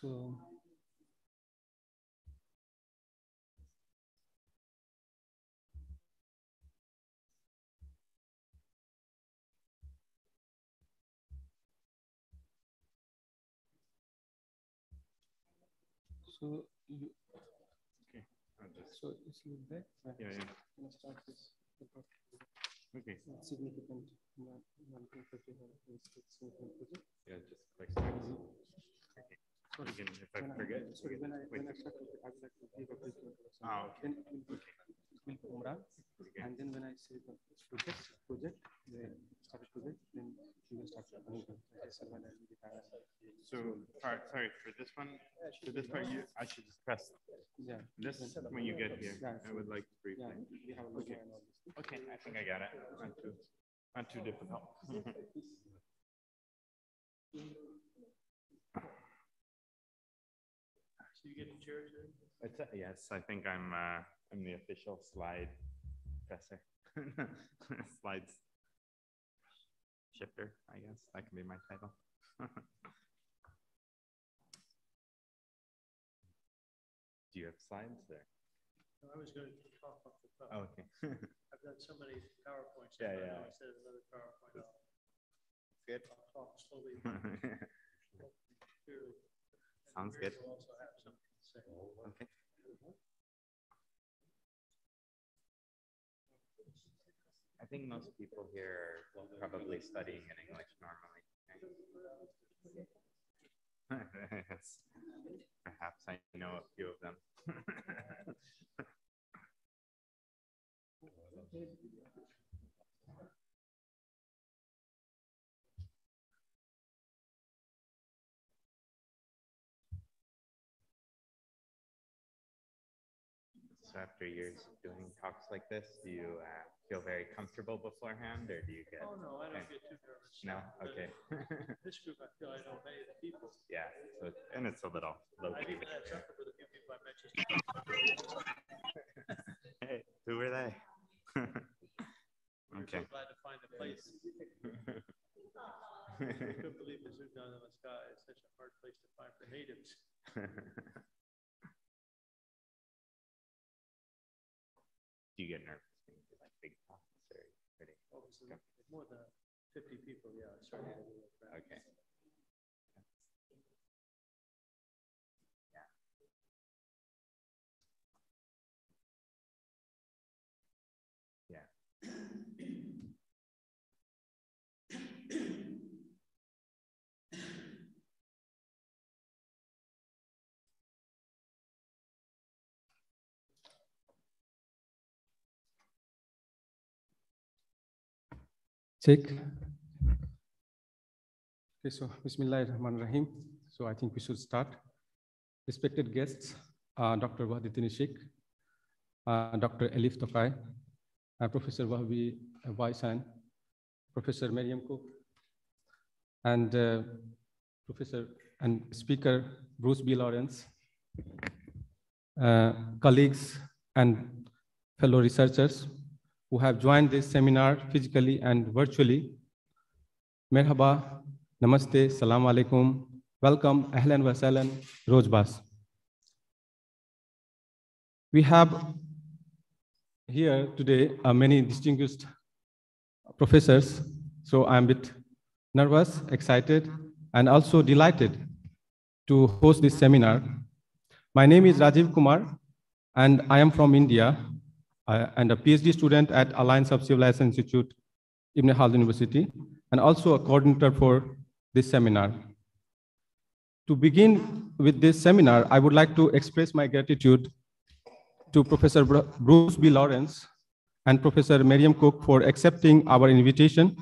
So. So you, Okay. So it's like that. Yeah, yeah. Can I start this? Okay. It's Significant. non- non-competitive, it's significant project. Yeah, just click start. Mm-hmm. Okay. You can, if I forget. Sorry, when I, when I start, I would like to give a brief introduction. Ah, okay. Then it will be, it will be Umrah. Okay. And then when I say the project, project, the start project, then you will start. running them. Like I said, when I read it, I- So, sorry, for this one, for this part, you, I should just press Yeah. this is when you get here. Yeah, I would like to briefly. Yeah, we have a logo Okay. and all this. Okay, I think I got it. Not too, not too difficult. So you get the chair a- yes, I think I'm, uh, I'm the official slide presser. Slides shifter, I guess. That can be my title. Do you have slides there? I was going to talk off the top. Oh, okay. I've got so many PowerPoints. Yeah, yeah. I said another PowerPoint. Good. I'll talk slowly. Sounds good. Okay. I think most people here are probably studying in English normally. Perhaps I know a few of them. So after years of doing talks like this, do you uh, feel very comfortable beforehand or do you get? Oh, no, I don't Okay. get too nervous. No? Okay. This group, I feel I know many of the people. yeah. So, and it's a little I've key. even had supper with a few people I mentioned. Hey, who were they? We okay. so glad to find a place. I couldn't believe the Zoodan in the sky is such a hard place to find for natives. do you get nervous when you do like big talks or pretty? Oh, More than fifty people, yeah, it started a little crowd. Okay. Okay, so Bismillah Rahman Rahim. So I think we should start. Respected guests, uh, Dr. Wahditini Sheikh, uh, Dr. Elif Tokai, uh, Professor Wahbi Waisan, Professor Mariam Cooke, and uh, Professor and Speaker Bruce B. Lawrence, uh, colleagues and fellow researchers who have joined this seminar physically and virtually. Merhaba, Namaste, Salam Alaikum, welcome, Ahlan wa Sahlan, Rojbas. We have here today uh, many distinguished professors, so I'm a bit nervous, excited, and also delighted to host this seminar. My name is Rajiv Kumar, and I am from India, Uh, and a PhD student at Alliance of Civilization Institute, Ibn Khaldun University, and also a coordinator for this seminar. To begin with this seminar, I would like to express my gratitude to Professor Bruce B. Lawrence and Professor Miriam Cooke for accepting our invitation.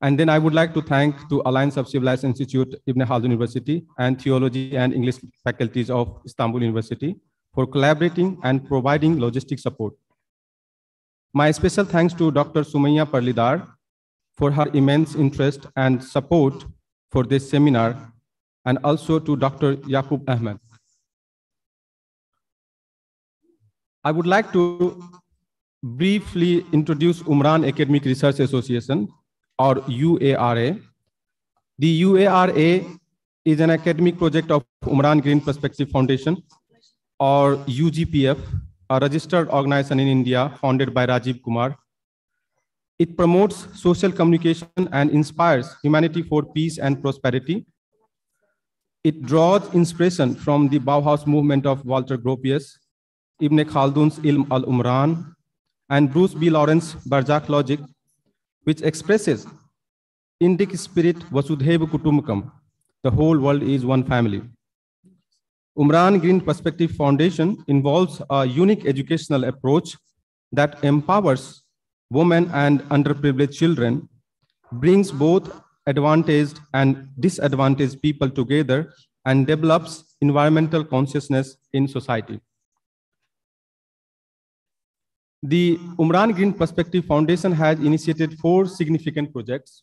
And then I would like to thank to Alliance of Civilized Institute, Ibn Khaldun University, and Theology and English faculties of Istanbul University for collaborating and providing logistic support. My special thanks to Dr. Sumaya Parlidar for her immense interest and support for this seminar, and also to Dr. Yaqub Ahmed. I would like to briefly introduce Umran Academic Research Association, or UARA. The UARA is an academic project of Umran Green Perspective Foundation or UGPF, a registered organization in India founded by Rajiv Kumar. It promotes social communication and inspires humanity for peace and prosperity. It draws inspiration from the Bauhaus movement of Walter Gropius, Ibn Khaldun's Ilm al-Umran, and Bruce B. Lawrence Barzakh logic, which expresses Indic spirit Vasudhaiva Kutumbakam, the whole world is one family. Umran Green Perspective Foundation involves a unique educational approach that empowers women and underprivileged children, brings both advantaged and disadvantaged people together, and develops environmental consciousness in society. The Umran Green Perspective Foundation has initiated four significant projects.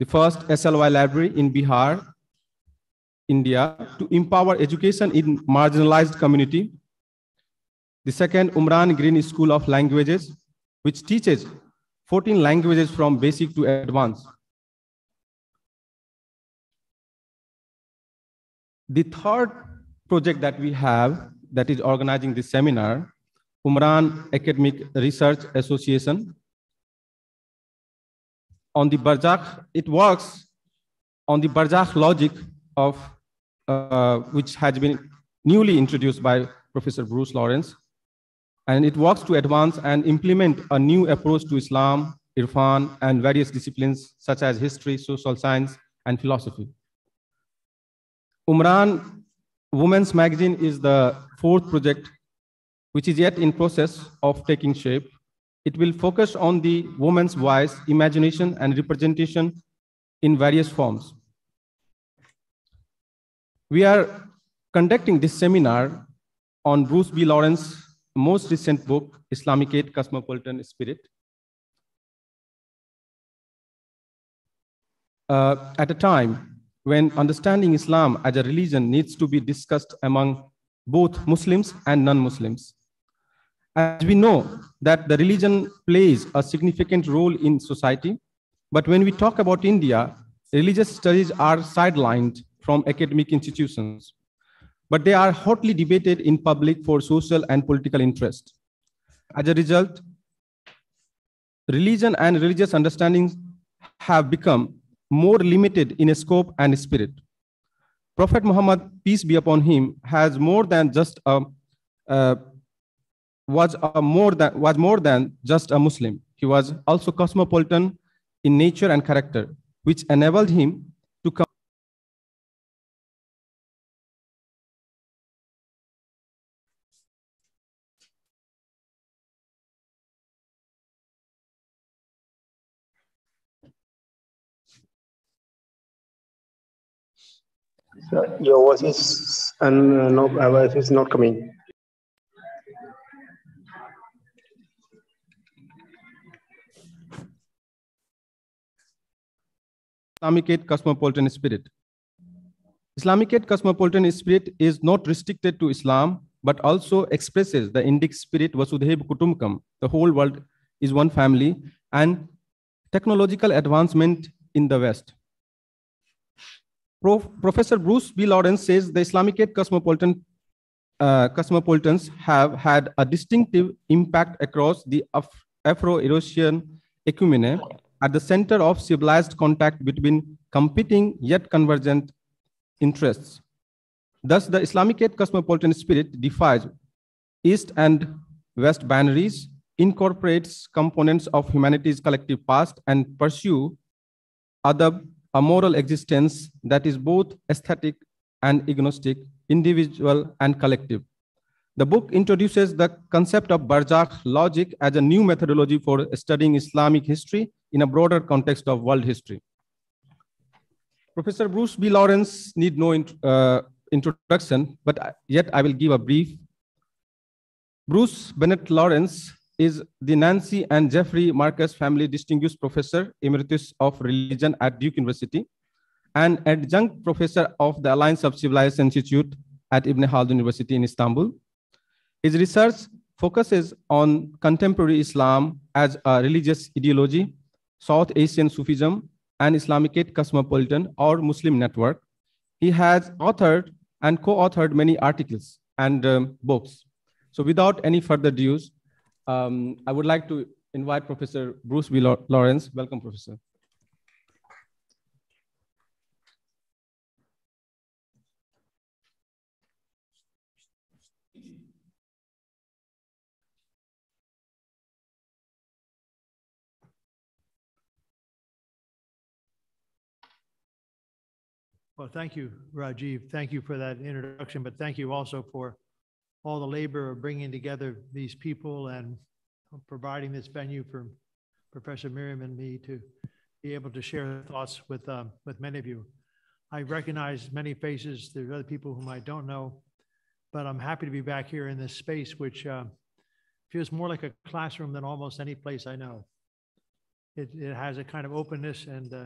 The first SLY library in Bihar, India to empower education in marginalized community. The second Umran Green School of Languages, which teaches 14 languages from basic to advanced. The third project that we have that is organizing this seminar, Umran Academic Research Association. On the Barzakh, it works on the Barzakh logic of uh, which has been newly introduced by Professor Bruce Lawrence. And it works to advance and implement a new approach to Islam, Irfan, and various disciplines such as history, social science, and philosophy. Umran Women's Magazine is the fourth project, which is yet in process of taking shape. It will focus on the woman's voice, imagination, and representation in various forms. We are conducting this seminar on Bruce B. Lawrence's most recent book, Islamicate Cosmopolitan Spirit. Uh, at a time when understanding Islam as a religion needs to be discussed among both Muslims and non-Muslims. As we know that the religion plays a significant role in society, but when we talk about India, religious studies are sidelined from academic institutions, but they are hotly debated in public for social and political interest. As a result, religion and religious understandings have become more limited in scope and spirit. Prophet Muhammad, peace be upon him, has more than just a, uh, was a more than was more than just a Muslim. He was also cosmopolitan in nature and character, which enabled him So your voice is and uh, no, uh, voice is not coming. Islamicate cosmopolitan spirit. Islamicate cosmopolitan spirit is not restricted to Islam, but also expresses the Indic spirit Vasudhaiv Kutumbakam. The whole world is one family and technological advancement in the West. Prof, Professor Bruce B. Lawrence says the Islamicate cosmopolitan, uh, cosmopolitans have had a distinctive impact across the Af Afro-Eurasian ecumene at the center of civilized contact between competing yet convergent interests. Thus, the Islamicate cosmopolitan spirit defies East and West binaries, incorporates components of humanity's collective past, and pursue other a moral existence that is both aesthetic and agnostic, individual and collective. The book introduces the concept of Barzakh logic as a new methodology for studying Islamic history in a broader context of world history. Professor Bruce B. Lawrence need no int uh, introduction, but yet I will give a brief. Bruce Bennett Lawrence is the Nancy and Jeffrey Marcus Family Distinguished Professor Emeritus of Religion at Duke University and adjunct professor of the Alliance of Civilized Institute at Ibn Khaldun University in Istanbul. His research focuses on contemporary Islam as a religious ideology, South Asian Sufism, and Islamicate cosmopolitan or Muslim network, He has authored and co-authored many articles and um, books. So without any further ado, um, I would like to invite Professor Bruce B. Lawrence. Welcome, Professor. Well, thank you, Rajiv. Thank you for that introduction, but thank you also for all the labor of bringing together these people and providing this venue for Professor Miriam and me to be able to share thoughts with, um, with many of you. I recognize many faces. There's other people whom I don't know, but I'm happy to be back here in this space, which uh, feels more like a classroom than almost any place I know. It, it has a kind of openness and uh,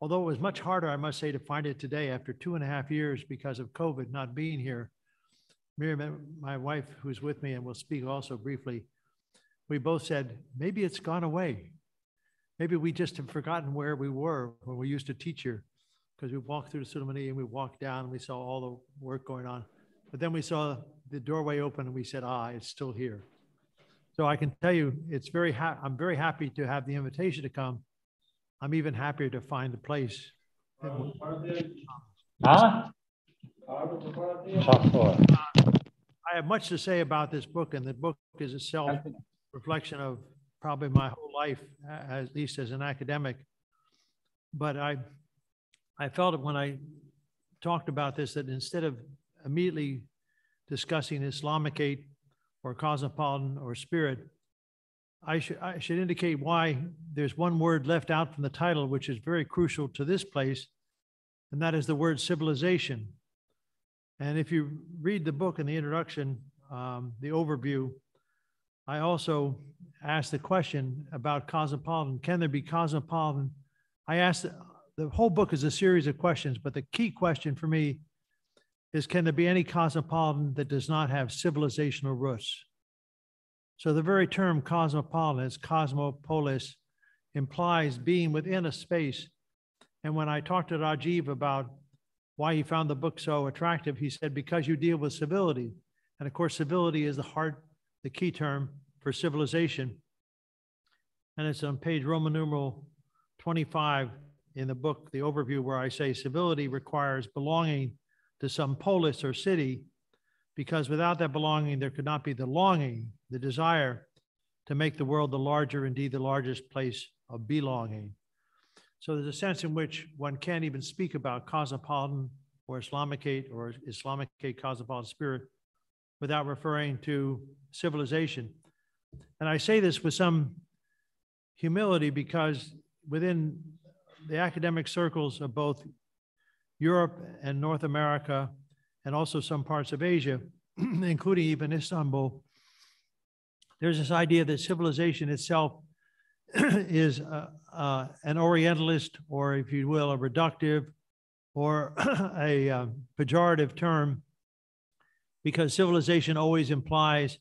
although it was much harder, I must say, to find it today after two and a half years because of COVID not being here. Miriam, my wife, who's with me and will speak also briefly, we both said, maybe it's gone away. Maybe we just have forgotten where we were when we used to teach here because we walked through the ceremony and we walked down and we saw all the work going on. But then we saw the doorway open and we said, ah, it's still here. So I can tell you, it's very ha- I'm very happy to have the invitation to come I'm even happier to find the place. Huh? Uh, I have much to say about this book, and the book is a self reflection of probably my whole life, at least as an academic. But I, I felt it when I talked about this that instead of immediately discussing Islamicate or cosmopolitan or spirit, I should, I should indicate why there's one word left out from the title, which is very crucial to this place, and that is the word civilization. And if you read the book in the introduction, um, the overview, I also asked the question about cosmopolitan. Can there be cosmopolitan? I asked, the whole book is a series of questions, but the key question for me is can there be any cosmopolitan that does not have civilizational roots? So the very term cosmopolitan, cosmopolis, implies being within a space. And when I talked to Rajiv about why he found the book so attractive, he said, because you deal with civility. And of course, civility is the heart, the key term for civilization. And it's on page Roman numeral 25 in the book, the overview, where I say civility requires belonging to some polis or city because without that belonging, there could not be the longing, the desire to make the world the larger, indeed the largest place of belonging. So there's a sense in which one can't even speak about cosmopolitan or Islamicate or Islamicate cosmopolitan spirit without referring to civilization. And I say this with some humility because within the academic circles of both Europe and North America, and also some parts of Asia, including even Istanbul, there's this idea that civilization itself is uh, uh, an Orientalist, or if you will, a reductive or a uh, pejorative term, because civilization always implies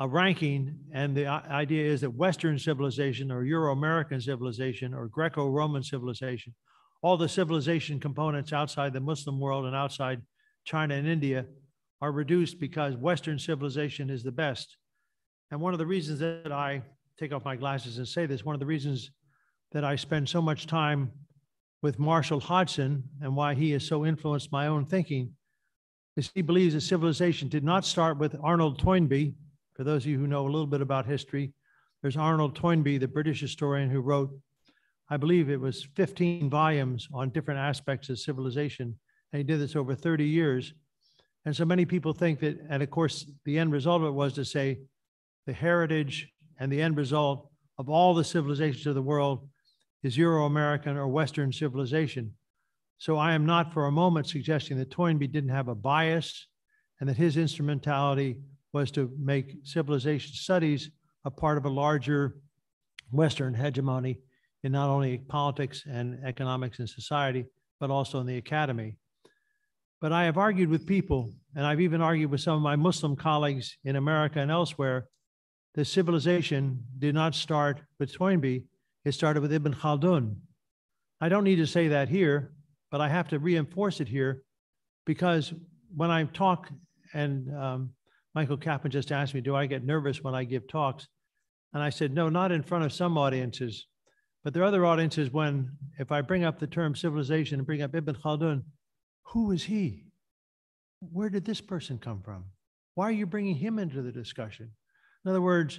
a ranking. And the idea is that Western civilization, or Euro American civilization, or Greco Roman civilization, all the civilization components outside the Muslim world and outside China and India are reduced because Western civilization is the best. And one of the reasons that I take off my glasses and say this, one of the reasons that I spend so much time with Marshall Hodgson and why he has so influenced my own thinking is he believes that civilization did not start with Arnold Toynbee. For those of you who know a little bit about history, there's Arnold Toynbee, the British historian who wrote, I believe it was 15 volumes on different aspects of civilization and he did this over 30 years. And so many people think that, and of course, the end result of it was to say the heritage and the end result of all the civilizations of the world is Euro American or Western civilization. So I am not for a moment suggesting that Toynbee didn't have a bias and that his instrumentality was to make civilization studies a part of a larger Western hegemony in not only politics and economics and society, but also in the academy. But I have argued with people, and I've even argued with some of my Muslim colleagues in America and elsewhere, that civilization did not start with Toynbee, it started with Ibn Khaldun. I don't need to say that here, but I have to reinforce it here because when I talk, and um, Michael Kaplan just asked me, do I get nervous when I give talks? And I said, no, not in front of some audiences, but there are other audiences when, if I bring up the term civilization and bring up Ibn Khaldun, who is he? Where did this person come from? Why are you bringing him into the discussion? In other words,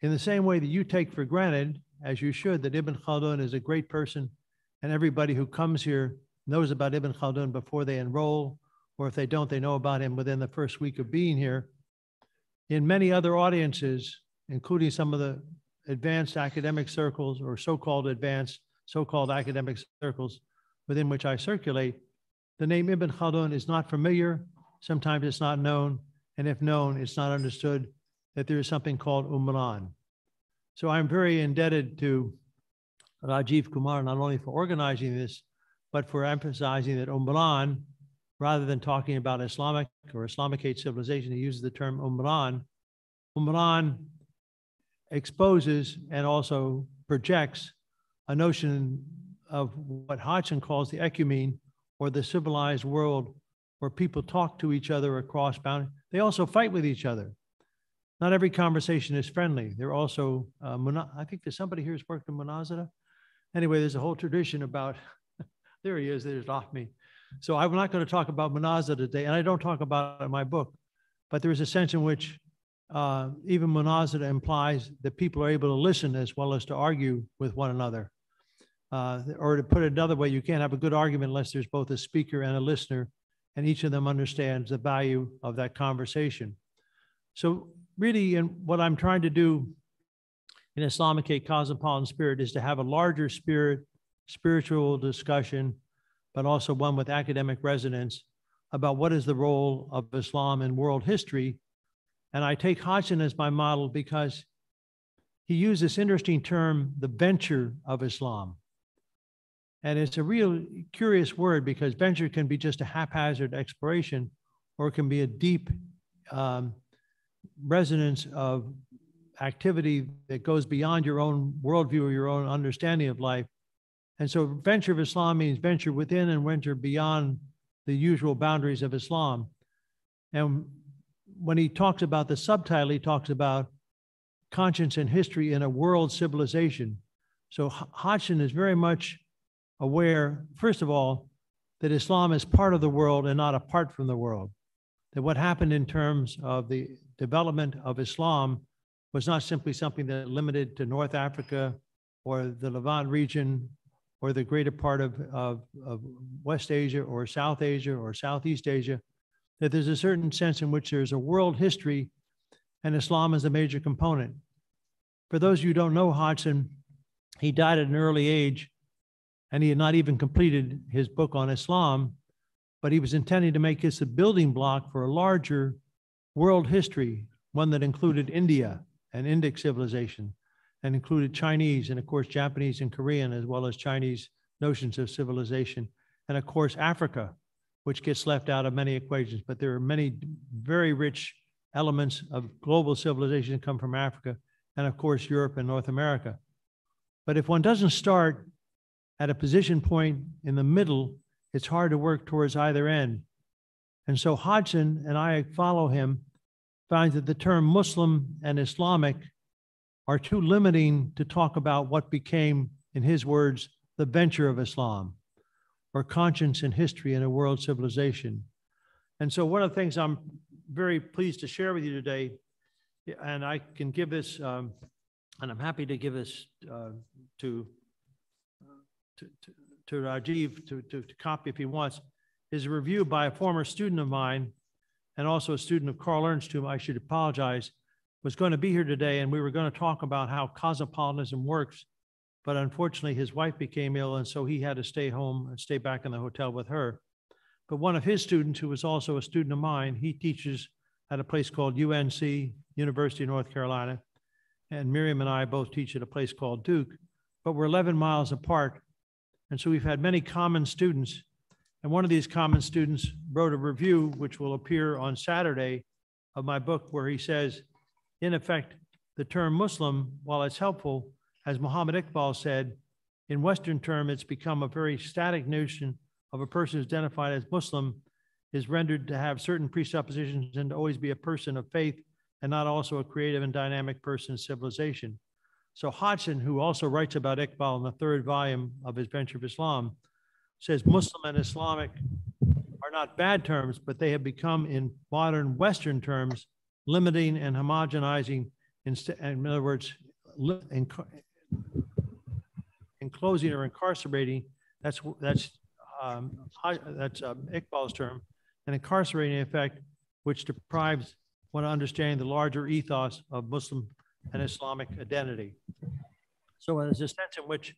in the same way that you take for granted, as you should, that Ibn Khaldun is a great person and everybody who comes here knows about Ibn Khaldun before they enroll, or if they don't, they know about him within the first week of being here. In many other audiences, including some of the advanced academic circles or so-called advanced, so-called academic circles within which I circulate, the name Ibn Khaldun is not familiar. Sometimes it's not known. And if known, it's not understood that there is something called Umran. So I'm very indebted to Rajiv Kumar, not only for organizing this, but for emphasizing that Umran, rather than talking about Islamic or Islamicate civilization, he uses the term Umran. Umran exposes and also projects a notion of what Hodgson calls the ecumene or the civilized world where people talk to each other across boundaries. They also fight with each other. Not every conversation is friendly. There are also, uh, I think there's somebody here who's worked in Munazara. Anyway, there's a whole tradition about, there he is, there's off me. So I'm not going to talk about Munazara today, and I don't talk about it in my book, but there is a sense in which uh, even Munazara implies that people are able to listen as well as to argue with one another. Uh, or to put it another way, you can't have a good argument unless there's both a speaker and a listener, and each of them understands the value of that conversation. So really, and what I'm trying to do in Islamicate Cosmopolitan Spirit is to have a larger spirit, spiritual discussion, but also one with academic resonance about what is the role of Islam in world history. And I take Hodgson as my model because he used this interesting term, the venture of Islam. And it's a real curious word because venture can be just a haphazard exploration or it can be a deep um, resonance of activity that goes beyond your own worldview or your own understanding of life. And so, venture of Islam means venture within and venture beyond the usual boundaries of Islam. And when he talks about the subtitle, he talks about conscience and history in a world civilization. So, Hodgson is very much aware, first of all, that Islam is part of the world and not apart from the world. That what happened in terms of the development of Islam was not simply something that limited to North Africa or the Levant region or the greater part of, of, of, West Asia or South Asia or Southeast Asia, that there's a certain sense in which there's a world history and Islam is a major component. For those of you who don't know Hodgson, he died at an early age and he had not even completed his book on Islam, but he was intending to make this a building block for a larger world history, one that included India and Indic civilization, and included Chinese and, of course, Japanese and Korean, as well as Chinese notions of civilization, and, of course, Africa, which gets left out of many equations. But there are many very rich elements of global civilization that come from Africa, and, of course, Europe and North America. But if one doesn't start at a position point in the middle, it's hard to work towards either end. And so Hodgson, and I follow him, finds that the term Muslim and Islamic are too limiting to talk about what became, in his words, the venture of Islam or conscience and history in a world civilization. And so, one of the things I'm very pleased to share with you today, and I can give this, um, and I'm happy to give this uh, to, to, to, to Rajiv to, to, to copy if he wants, is a review by a former student of mine and also a student of Carl Ernst, whom I should apologize, was going to be here today, and we were going to talk about how cosmopolitanism works. But unfortunately, his wife became ill, and so he had to stay home and stay back in the hotel with her. But one of his students, who was also a student of mine, he teaches at a place called UNC, University of North Carolina. And Miriam and I both teach at a place called Duke, but we're 11 miles apart. And so we've had many common students and one of these common students wrote a review, which will appear on Saturday, of my book, where he says, in effect, the term Muslim, while it's helpful, as Muhammad Iqbal said, in Western term, it's become a very static notion of a person who's identified as Muslim. is rendered to have certain presuppositions and to always be a person of faith and not also a creative and dynamic person of civilization. So Hodgson, who also writes about Iqbal in the third volume of his Venture of Islam, says Muslim and Islamic are not bad terms, but they have become in modern Western terms limiting and homogenizing, instead, in other words, enclosing or incarcerating. That's that's um, that's um, Iqbal's term, an incarcerating effect which deprives one of understanding the larger ethos of Muslim and Islamic identity. So there's a sense in which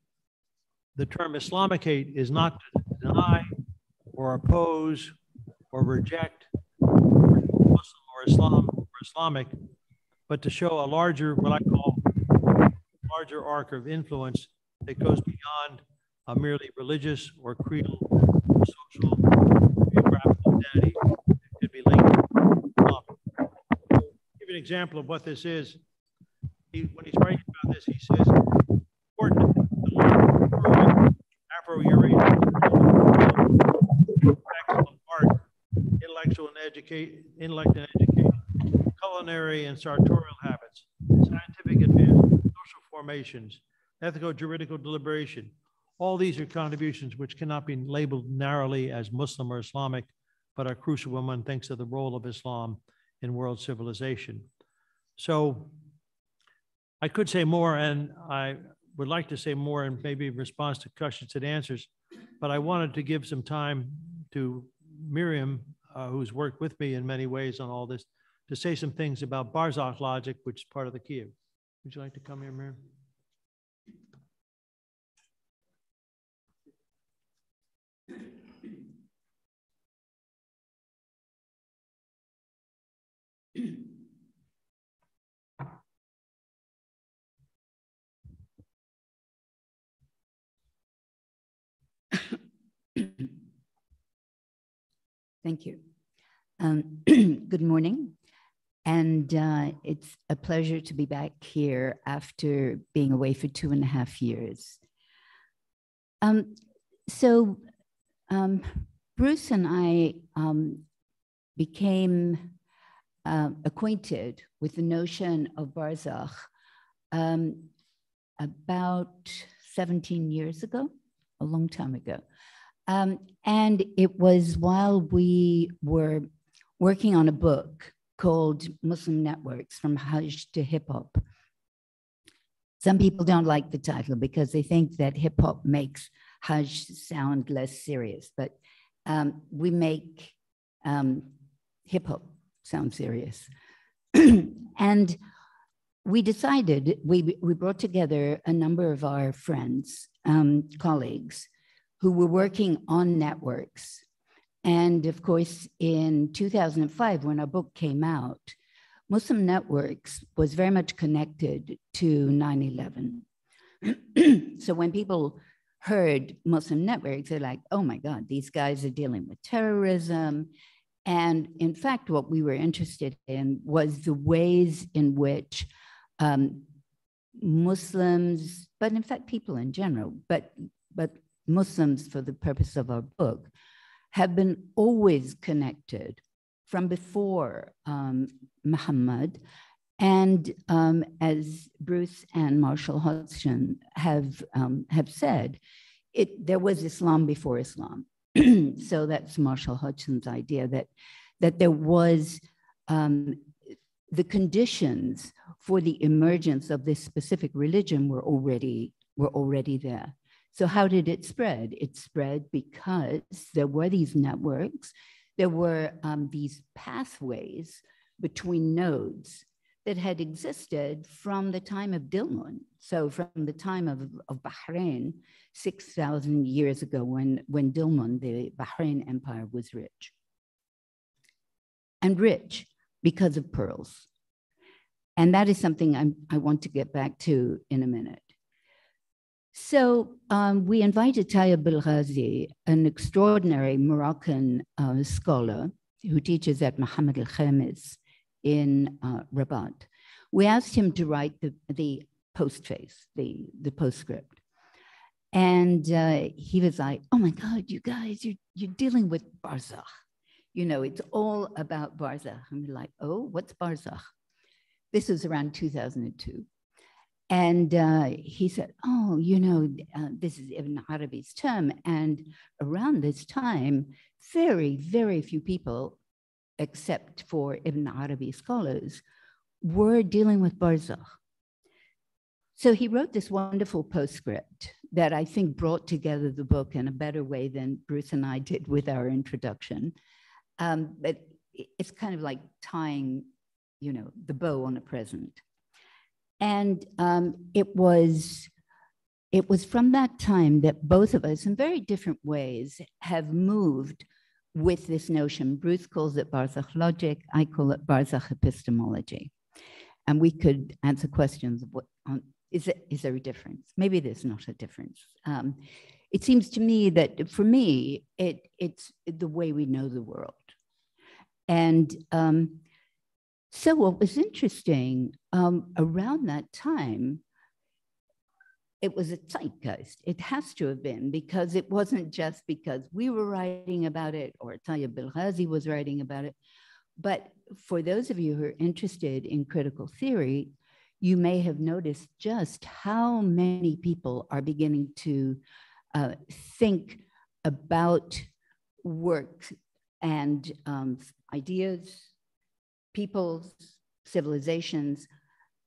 the term Islamicate is not to deny or oppose or reject Muslim or Islam or Islamic, but to show a larger, what I call larger arc of influence that goes beyond a merely religious or creedal, or social, geographical identity that could be linked Islam. give an example of what this is he, when he's writing about this, he says, important to learn Afro-Eurasian art, intellectual and educate, intellect and education, culinary and sartorial habits, scientific advancement, social formations, ethical juridical deliberation. All these are contributions which cannot be labeled narrowly as Muslim or Islamic, but are crucial when one thinks of the role of Islam in world civilization. So I could say more, and I would like to say more, and maybe in response to questions and answers, but I wanted to give some time to Miriam, uh, who's worked with me in many ways on all this, to say some things about Barzakh logic, which is part of the Kiev. Would you like to come here, Miriam? Thank you. Um, good morning. And uh, it's a pleasure to be back here after being away for two and a half years. Um, so, um, Bruce and I um, became uh, acquainted with the notion of Barzakh um, about 17 years ago, a long time ago. Um, and it was while we were working on a book called Muslim Networks From Hajj to Hip Hop. Some people don't like the title because they think that hip hop makes Hajj sound less serious, but um, we make um, hip hop sound serious. and we decided, we, we brought together a number of our friends, um, colleagues, who were working on networks. And of course, in 2005, when our book came out, Muslim Networks was very much connected to 9 11. so when people heard Muslim Networks, they're like, oh my God, these guys are dealing with terrorism. And in fact, what we were interested in was the ways in which um, Muslims, but in fact, people in general, but, but Muslims for the purpose of our book, have been always connected from before um, Muhammad. And um, as Bruce and Marshall Hodgson have, um, have said, it, there was Islam before Islam. so that's Marshall Hodgson's idea that, that there was um, the conditions for the emergence of this specific religion were already, were already there. So, how did it spread? It spread because there were these networks, there were um, these pathways between nodes that had existed from the time of Dilmun. So, from the time of, of Bahrain, 6,000 years ago, when, when Dilmun, the Bahrain Empire, was rich. And rich because of pearls. And that is something I'm, I want to get back to in a minute. So um, we invited Tayyib Belghazi, an extraordinary Moroccan uh, scholar who teaches at Muhammad al-Khamis in uh, Rabat. We asked him to write the, the postface, the, the postscript. And uh, he was like, oh my God, you guys, you're, you're dealing with Barzakh. you know, it's all about Barzakh. I'm like, oh, what's Barzakh? This was around 2002. And uh, he said, oh, you know, uh, this is Ibn Arabi's term. And around this time, very, very few people, except for Ibn Arabi scholars, were dealing with Barzakh. So he wrote this wonderful postscript that I think brought together the book in a better way than Bruce and I did with our introduction. Um, but it's kind of like tying, you know, the bow on a present. And um, it was it was from that time that both of us, in very different ways, have moved with this notion. Bruce calls it Barzakh logic. I call it Barzakh epistemology. And we could answer questions of what on, is, it, is there a difference? Maybe there's not a difference. Um, it seems to me that for me, it, it's the way we know the world. And um, so, what was interesting um, around that time, it was a zeitgeist. It has to have been because it wasn't just because we were writing about it or Tayyib Belghazi was writing about it. But for those of you who are interested in critical theory, you may have noticed just how many people are beginning to uh, think about work and um, ideas, peoples, civilizations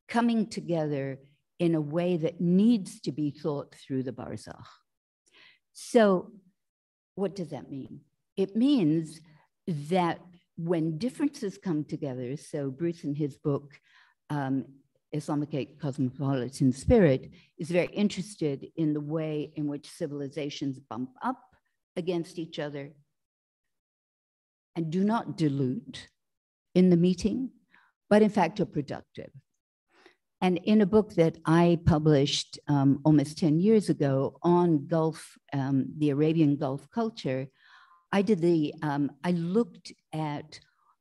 coming together in a way that needs to be thought through the Barzakh. So, what does that mean? It means that when differences come together, so Bruce in his book, um, Islamic Cosmopolitan Spirit, is very interested in the way in which civilizations bump up against each other and do not dilute in the meeting, but in fact are productive. And in a book that I published um, almost 10 years ago on Gulf, um, the Arabian Gulf culture, I did the, um, I looked at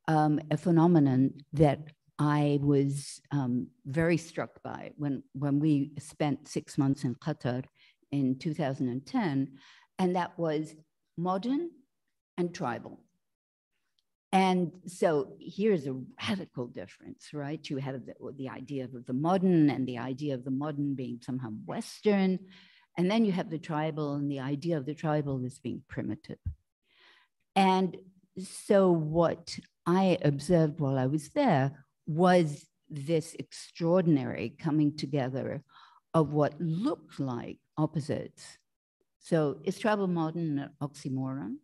um, a phenomenon that I was um, very struck by when, when we spent six months in Qatar in 2010, and that was modern and tribal. And so here's a radical difference, right? You have the, the, idea of the modern and the idea of the modern being somehow Western. And then you have the tribal and the idea of the tribal as being primitive. And so what I observed while I was there was this extraordinary coming together of what looked like opposites. So is tribal modern an oxymoron?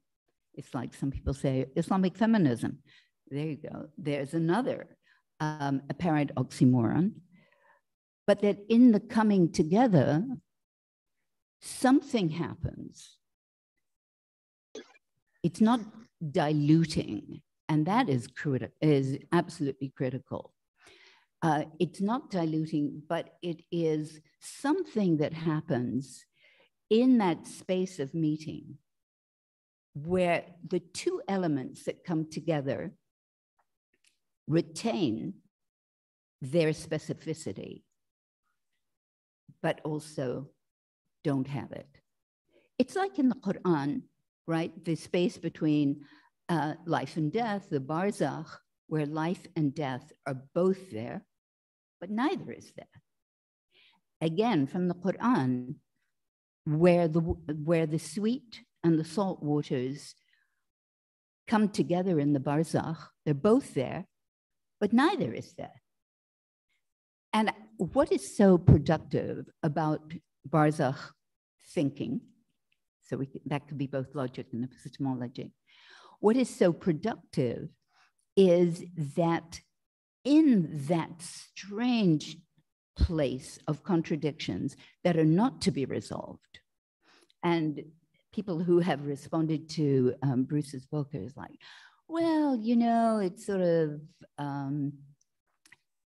It's like some people say Islamic feminism. There you go. There's another um, apparent oxymoron. But that in the coming together, something happens. It's not diluting, and that is, criti- is absolutely critical. Uh, it's not diluting, but it is something that happens in that space of meeting where the two elements that come together retain their specificity, but also don't have it. It's like in the Quran, right? The space between uh, life and death, the barzakh, where life and death are both there, but neither is there. Again, from the Quran, where the, where the sweet and the salt waters come together in the barzakh. They're both there, but neither is there. And what is so productive about barzakh thinking? So we, that could be both logic and epistemology. What is so productive is that in that strange place of contradictions that are not to be resolved, and people who have responded to um, Bruce's book is like, well, you know, it's sort of um,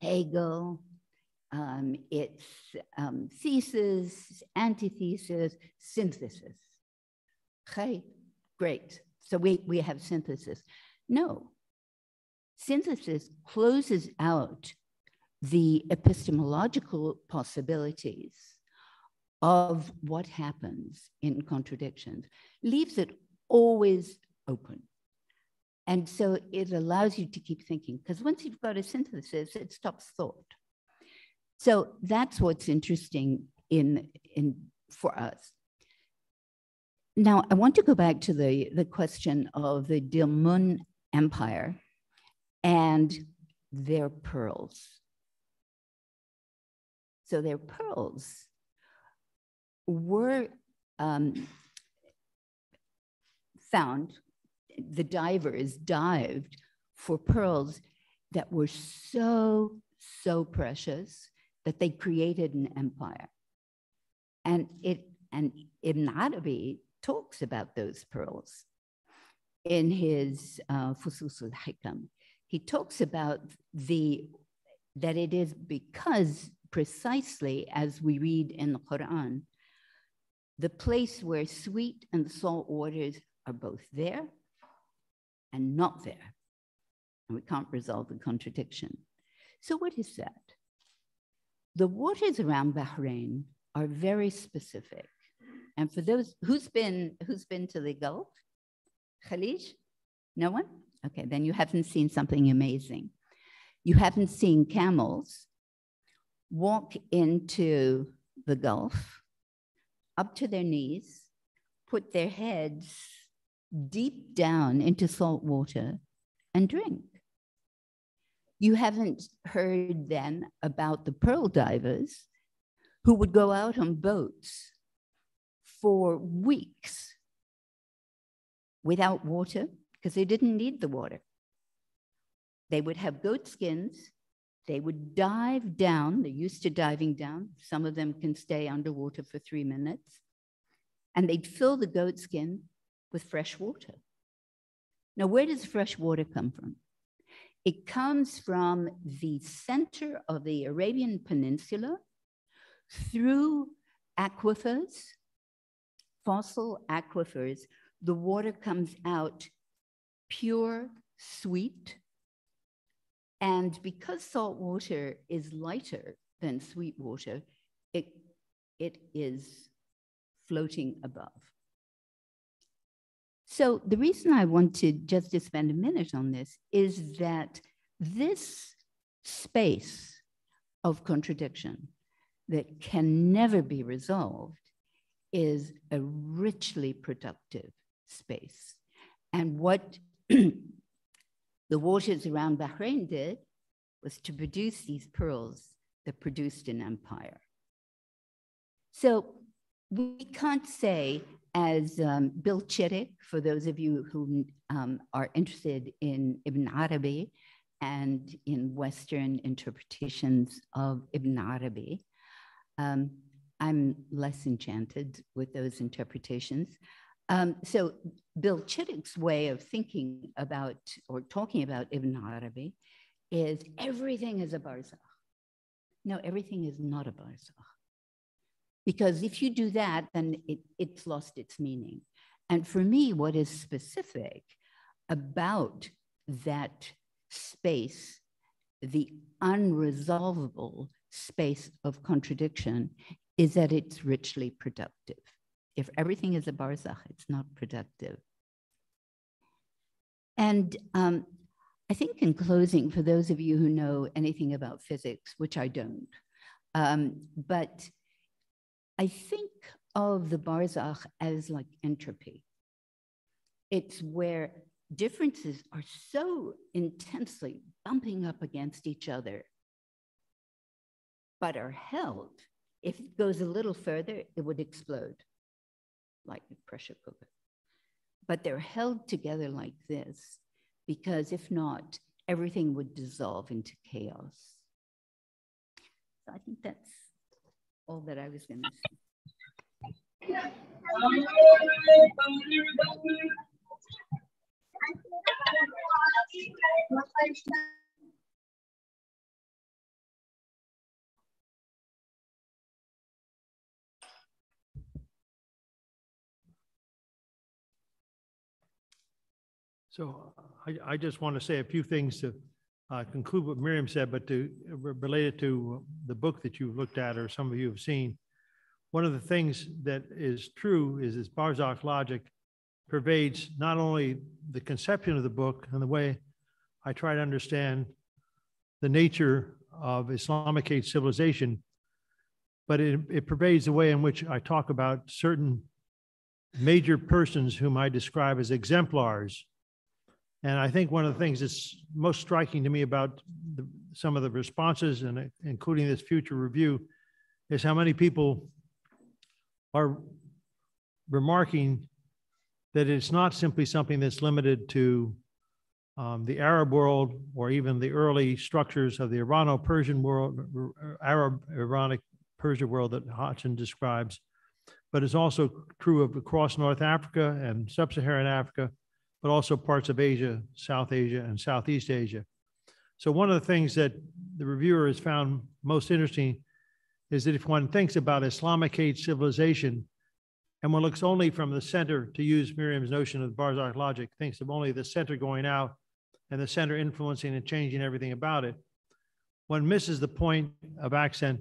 Hegel, um, it's um, thesis, antithesis, synthesis. Okay, great. So we, we have synthesis. No, synthesis closes out the epistemological possibilities of what happens in contradictions, leaves it always open. And so it allows you to keep thinking because once you've got a synthesis, it stops thought. So that's what's interesting in, in for us. Now, I want to go back to the, the question of the Dilmun Empire and their pearls. So their pearls were um, found, the divers dived for pearls that were so, so precious that they created an empire. And it and Ibn Arabi talks about those pearls in his uh, Fusus al-Hikam. He talks about the that it is because precisely as we read in the Quran, the place where sweet and salt waters are both there and not there. And we can't resolve the contradiction. So, what is that? The waters around Bahrain are very specific. And for those who's been who's been to the Gulf, Khalij, no one. Okay, then you haven't seen something amazing. You haven't seen camels walk into the Gulf up to their knees, put their heads deep down into salt water and drink. You haven't heard then about the pearl divers who would go out on boats for weeks without water because they didn't need the water. They would have goat skins. They would dive down. They're used to diving down. Some of them can stay underwater for three minutes. And they'd fill the goat skin with fresh water. Now, where does fresh water come from? It comes from the center of the Arabian Peninsula through aquifers fossil aquifers, the water comes out pure, sweet. And because salt water is lighter than sweet water, it, it is floating above. So the reason I wanted just to spend a minute on this is that this space of contradiction that can never be resolved is a richly productive space. And what the waters around Bahrain did was to produce these pearls that produced an empire. So we can't say, as um, Bill Chittick, for those of you who um, are interested in Ibn Arabi and in Western interpretations of Ibn Arabi, um, I'm less enchanted with those interpretations. Um, so Bill Chittick's way of thinking about or talking about Ibn Arabi is everything is a barzakh. No, everything is not a barzakh. Because if you do that, then it, it's lost its meaning. And for me, what is specific about that space, the unresolvable space of contradiction, is that it's richly productive. If everything is a barzakh, it's not productive. And um, I think in closing, for those of you who know anything about physics, which I don't, um, but I think of the barzakh as like entropy. It's where differences are so intensely bumping up against each other, but are held if it goes a little further, it would explode like a pressure cooker. But they're held together like this because if not, everything would dissolve into chaos. So I think that's all that I was going to say. So I, I just want to say a few things to uh, conclude what Miriam said, but to relate it to the book that you've looked at or some of you have seen. One of the things that is true is this Barzakh logic pervades not only the conception of the book and the way I try to understand the nature of Islamicate civilization, but it, it pervades the way in which I talk about certain major persons whom I describe as exemplars. And I think one of the things that's most striking to me about the, some of the responses, and including this future review, is how many people are remarking that it's not simply something that's limited to um, the Arab world or even the early structures of the Irano-Persian world, Arab Iranic Persia world that Hodgson describes, but it's also true of across North Africa and sub-Saharan Africa, but also parts of Asia, South Asia, and Southeast Asia. So one of the things that the reviewer has found most interesting is that if one thinks about Islamicate civilization, and one looks only from the center, to use Miriam's notion of the Barzakh logic, thinks of only the center going out and the center influencing and changing everything about it, one misses the point of accent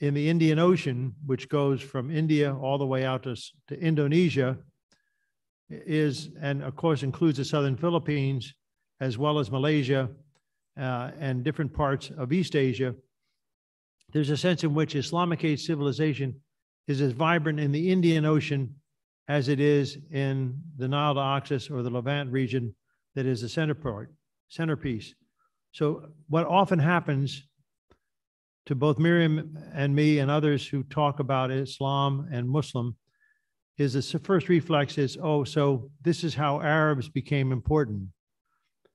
in the Indian Ocean, which goes from India all the way out to, to Indonesia, is, and of course includes the southern Philippines, as well as Malaysia uh, and different parts of East Asia. There's a sense in which Islamicate civilization is as vibrant in the Indian Ocean as it is in the Nile to Oxus or the Levant region that is the center part, centerpiece. So what often happens to both Miriam and me and others who talk about Islam and Muslim is the first reflex is, oh, so this is how Arabs became important.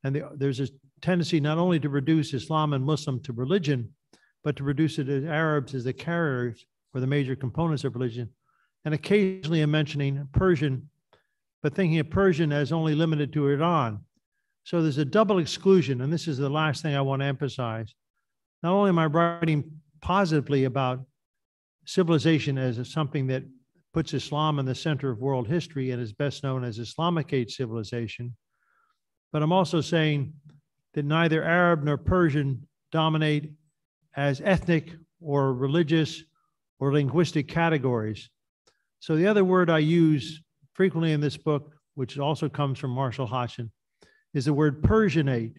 And the, there's a tendency not only to reduce Islam and Muslim to religion, but to reduce it as Arabs as the carriers or the major components of religion. And occasionally I'm mentioning Persian, but thinking of Persian as only limited to Iran. So there's a double exclusion, and this is the last thing I want to emphasize. Not only am I writing positively about civilization as something that puts Islam in the center of world history and is best known as Islamicate civilization, but I'm also saying that neither Arab nor Persian dominate as ethnic or religious or linguistic categories. So the other word I use frequently in this book, which also comes from Marshall Hodgson, is the word Persianate.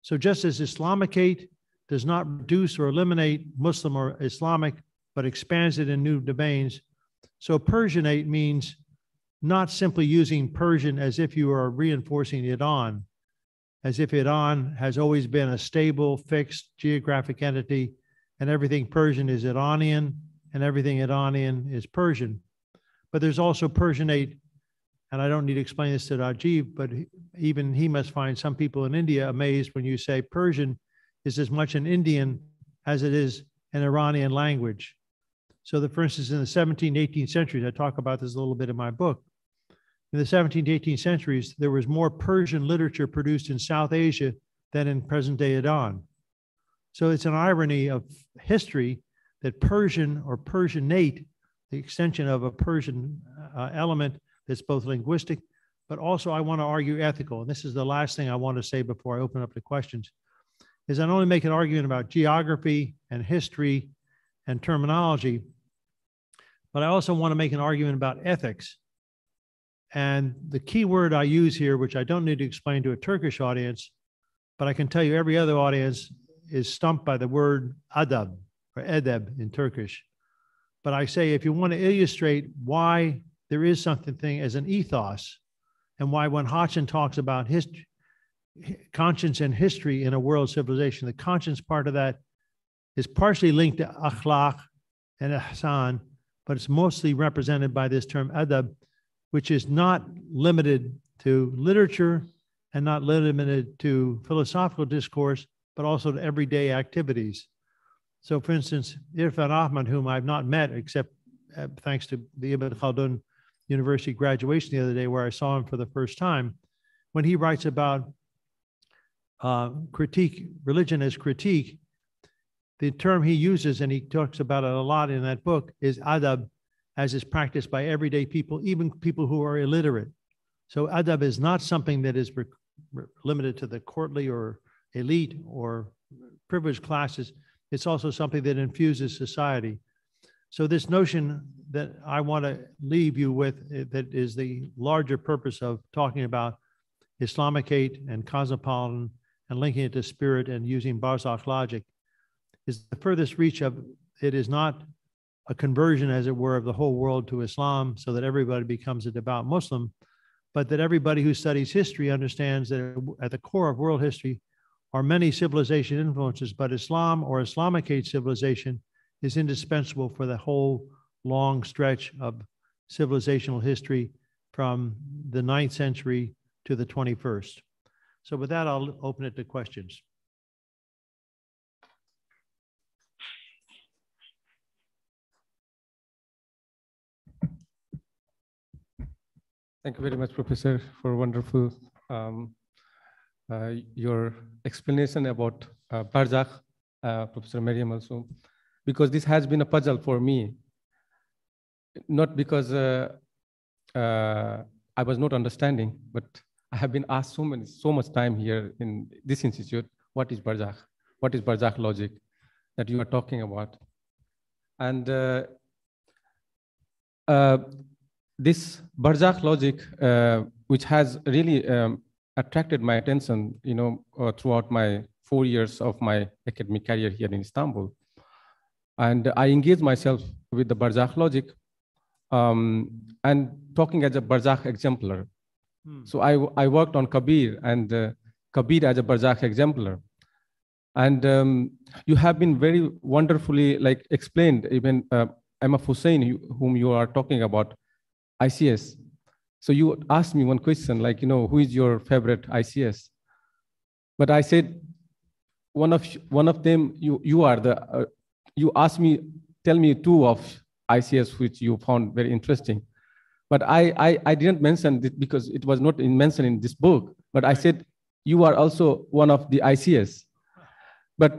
So just as Islamicate does not reduce or eliminate Muslim or Islamic, but expands it in new domains, so Persianate means not simply using Persian as if you are reinforcing Iran, as if Iran has always been a stable, fixed geographic entity, and everything Persian is Iranian, and everything Iranian is Persian. But there's also Persianate and I don't need to explain this to Rajiv, but even he must find some people in India amazed when you say Persian is as much an Indian as it is an Iranian language. So that, for instance, in the 17th, 18th centuries, I talk about this a little bit in my book. In the 17th, 18th centuries, there was more Persian literature produced in South Asia than in present day Iran. So it's an irony of history that Persian or Persianate, the extension of a Persian uh, element, that's both linguistic, but also I want to argue ethical. And this is the last thing I want to say before I open up the questions, is I not only make an argument about geography and history and terminology, but I also want to make an argument about ethics. And the key word I use here, which I don't need to explain to a Turkish audience, but I can tell you every other audience is stumped by the word adab or edeb in Turkish. But I say if you want to illustrate why there is something thing as an ethos, and why when Hodgson talks about history, conscience and history in a world civilization, the conscience part of that is partially linked to akhlaq and ihsan, but it's mostly represented by this term adab, which is not limited to literature and not limited to philosophical discourse, but also to everyday activities. So, for instance, Irfan Ahmad, whom I've not met except uh, thanks to the Ibn Khaldun University graduation the other day where I saw him for the first time, when he writes about uh, critique, religion as critique, the term he uses, and he talks about it a lot in that book, is adab, as is practiced by everyday people, even people who are illiterate. So adab is not something that is limited to the courtly or elite or privileged classes. It's also something that infuses society. So this notion that I want to leave you with, eh, that is the larger purpose of talking about Islamicate and cosmopolitan and linking it to spirit and using Barzakh logic, is the furthest reach of it is not a conversion, as it were, of the whole world to Islam so that everybody becomes a devout Muslim, but that everybody who studies history understands that at the core of world history are many civilization influences, but Islam or Islamicate civilization is indispensable for the whole long stretch of civilizational history from the ninth century to the 21st. So with that, I'll open it to questions. Thank you very much, Professor, for wonderful um, uh, your explanation about uh, Barzakh, uh, Professor Mariam also, because this has been a puzzle for me. Not because uh, uh, I was not understanding, but I have been asked so many, so much time here in this institute, what is Barzakh? What is Barzakh logic that you are talking about? And uh, this Barzakh logic, uh, which has really um, attracted my attention, you know, uh, throughout my four years of my academic career here in Istanbul. And I engaged myself with the Barzakh logic um, and talking as a Barzakh exemplar. Hmm. So I, I worked on Kabir and uh, Kabir as a Barzakh exemplar. And um, you have been very wonderfully like explained, even uh, Emma Hussein, whom you are talking about, ICS. So you asked me one question, like, you know, who is your favorite ICS? But I said, one of one of them, you you are the. Uh, you asked me, tell me two of ICS which you found very interesting. But I I, I didn't mention it because it was not in, mentioned in this book. But I said you are also one of the ICS. But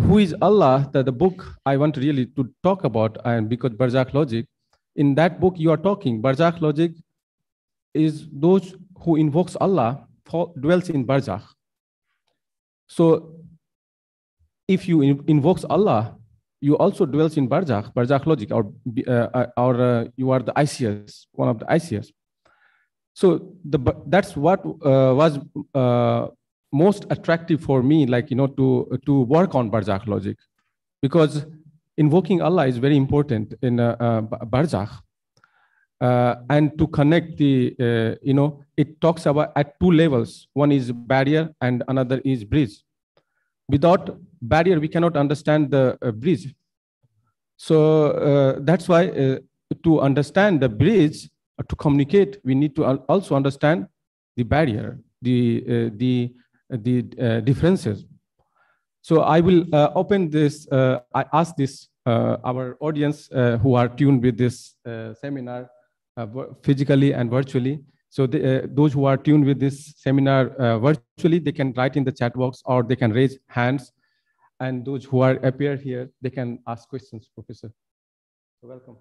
who is Allah? The, the book I want really to talk about, and because Barzakh logic, in that book you are talking, Barzakh logic is those who invokes Allah dwells in Barzakh. So if you in, invokes Allah, you also dwells in Barzakh, Barzakh logic, or, uh, or uh, you are the ICS, one of the ICS. So the, that's what uh, was uh, most attractive for me, like, you know, to, to work on Barzakh logic. Because invoking Allah is very important in uh, uh, Barzakh. Uh, and to connect the, uh, you know, it talks about at two levels. One is barrier and another is bridge. Without barrier, we cannot understand the uh, bridge. So uh, that's why uh, to understand the bridge, to communicate, we need to also understand the barrier, the, the, the differences. So I will uh, open this, uh, I ask this, uh, our audience who are tuned with this seminar physically and virtually. So the, those who are tuned with this seminar virtually, they can write in the chat box or they can raise hands. And those who are appear here, they can ask questions, Professor. So welcome.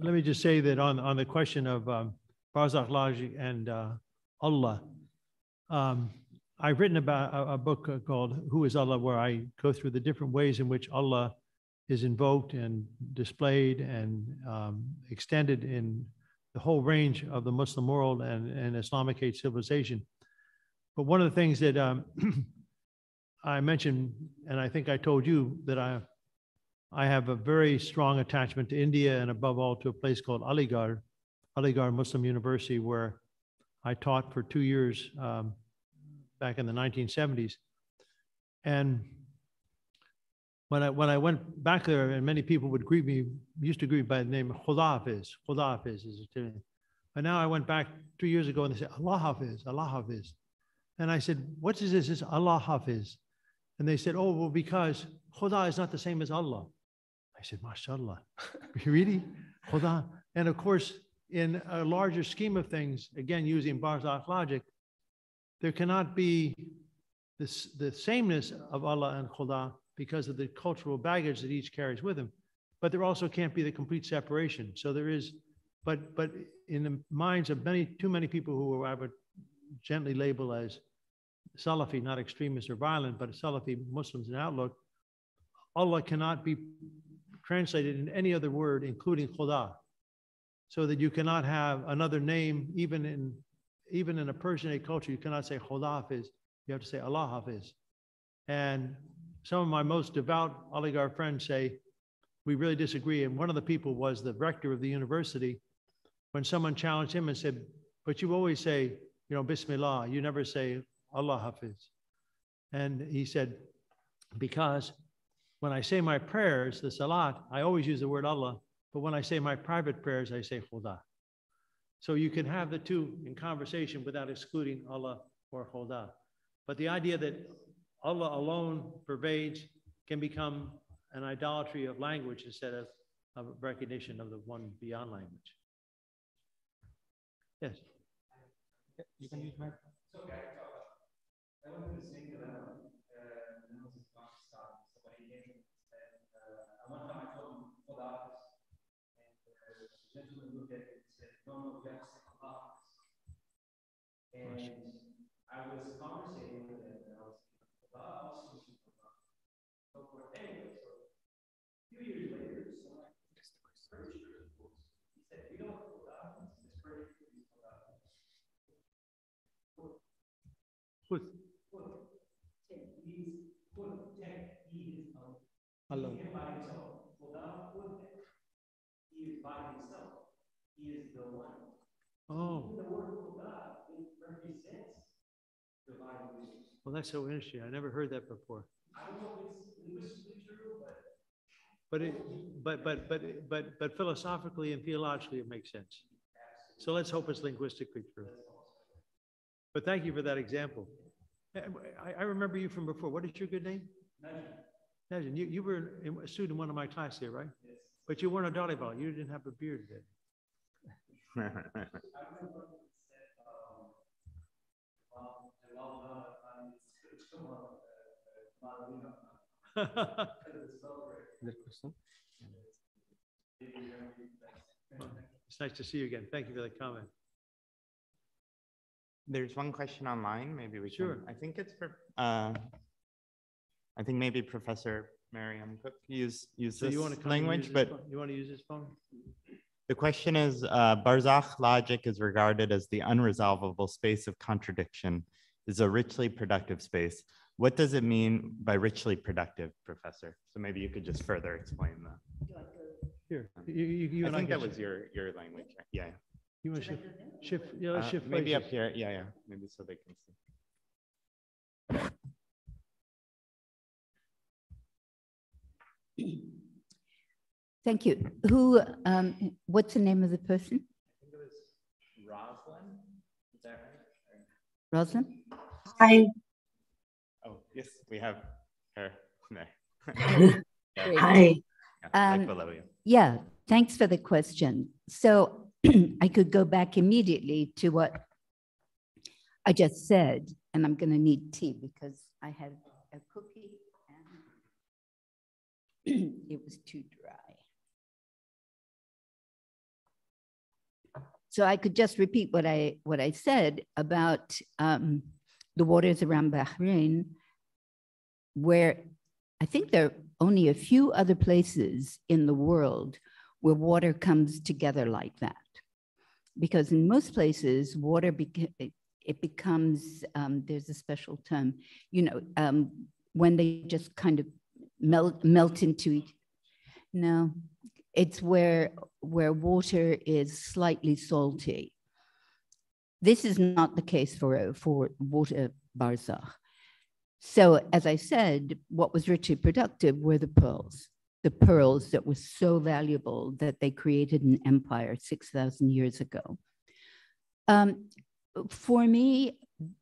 Let me just say that on, on the question of um, Barzakh logic and uh, Allah. Um, I've written about a, a, book called Who is Allah, where I go through the different ways in which Allah is invoked and displayed and um, extended in the whole range of the Muslim world and, and Islamicate civilization. But one of the things that um, I mentioned, and I think I told you that I, I have a very strong attachment to India and above all to a place called Aligarh, Aligarh Muslim University, where I taught for two years um, back in the 1970s. And when I, when I went back there, and many people would greet me, used to greet by the name Khuda Hafiz. Khuda Hafiz is. But now I went back two years ago and they said, Allah Hafiz, Allah Hafiz. And I said, what is this? It's Allah Hafiz. And they said, oh, well, because Khuda is not the same as Allah. I said, MashaAllah. really? Khuda. And of course, in a larger scheme of things, again, using Barzakh logic, there cannot be this, the sameness of Allah and Khuda because of the cultural baggage that each carries with him. But there also can't be the complete separation. So there is, but but in the minds of many, too many people who I would gently label as Salafi, not extremists or violent, but Salafi Muslims in outlook, Allah cannot be translated in any other word, including Khuda. So that you cannot have another name, even in even in a Persianate culture, you cannot say Khuda Hafiz, you have to say Allah Hafiz. And some of my most devout Aligarh friends say, we really disagree. And one of the people was the rector of the university. When someone challenged him and said, but you always say, you know, Bismillah, you never say Allah Hafiz. And he said, because when I say my prayers, the salat, I always use the word Allah, but when I say my private prayers, I say Khuda. So you can have the two in conversation without excluding Allah or Khuda. But the idea that Allah alone pervades can become an idolatry of language instead of, of recognition of the one beyond language. Yes. You can use my. I wanted to say that uh, when I was in Pakistan, somebody came and said, uh, one time I told him for the office, and uh, the gentleman looked at it and said, no, no, you have to say Allah. And I was conversating with him, and I was Allah also So for anyway, so a few years later, someone searched for the books. He said, you know what Allah is? This version is Allah. Put. Allah. He is by himself. Allah He is by himself. He is the one. Oh. The word Allah represents divine wisdom. Well, that's so interesting. I never heard that before. I don't know if it's linguistically true, but it, but but but but but philosophically and theologically it makes sense. So let's hope it's linguistically true. But thank you for that example. I, I remember you from before. What is your good name? Najin. You, you were a student in one of my classes here, right? Yes. But you weren't a Dalibal. You didn't have a beard then. it's nice to see you again. Thank you for that comment. There's one question online. Maybe we sure. Can, I think it's for. Uh, I think maybe Professor Mariam Cooke use use so this language, but you want to use this phone? The question is, uh, Barzakh logic is regarded as the unresolvable space of contradiction, is a richly productive space. What does it mean by richly productive, Professor? So maybe you could just further explain that. Here, you, you, you I think I that was your your language. Yeah. You want to shift, shift, yeah, uh, shift. Maybe places. up here. Yeah, yeah. Maybe so they can see. Thank you. Who, um, what's the name of the person? I think it was Roslyn. Is that right? Roslyn? Hi. Oh, yes, we have her there. Hi. Yeah, um, yeah, thanks for the question. So I could go back immediately to what I just said, and I'm going to need tea because I had a cookie and it was too dry. So I could just repeat what I what I said about um, the waters around Bahrain, where I think there are only a few other places in the world where water comes together like that because in most places, water it becomes um, there's a special term, you know, um, when they just kind of melt melt into each. No, it's where where water is slightly salty. This is not the case for for water barzakh. So, as I said, what was richly productive were the pearls the pearls that were so valuable that they created an empire 6,000 years ago. Um, for me,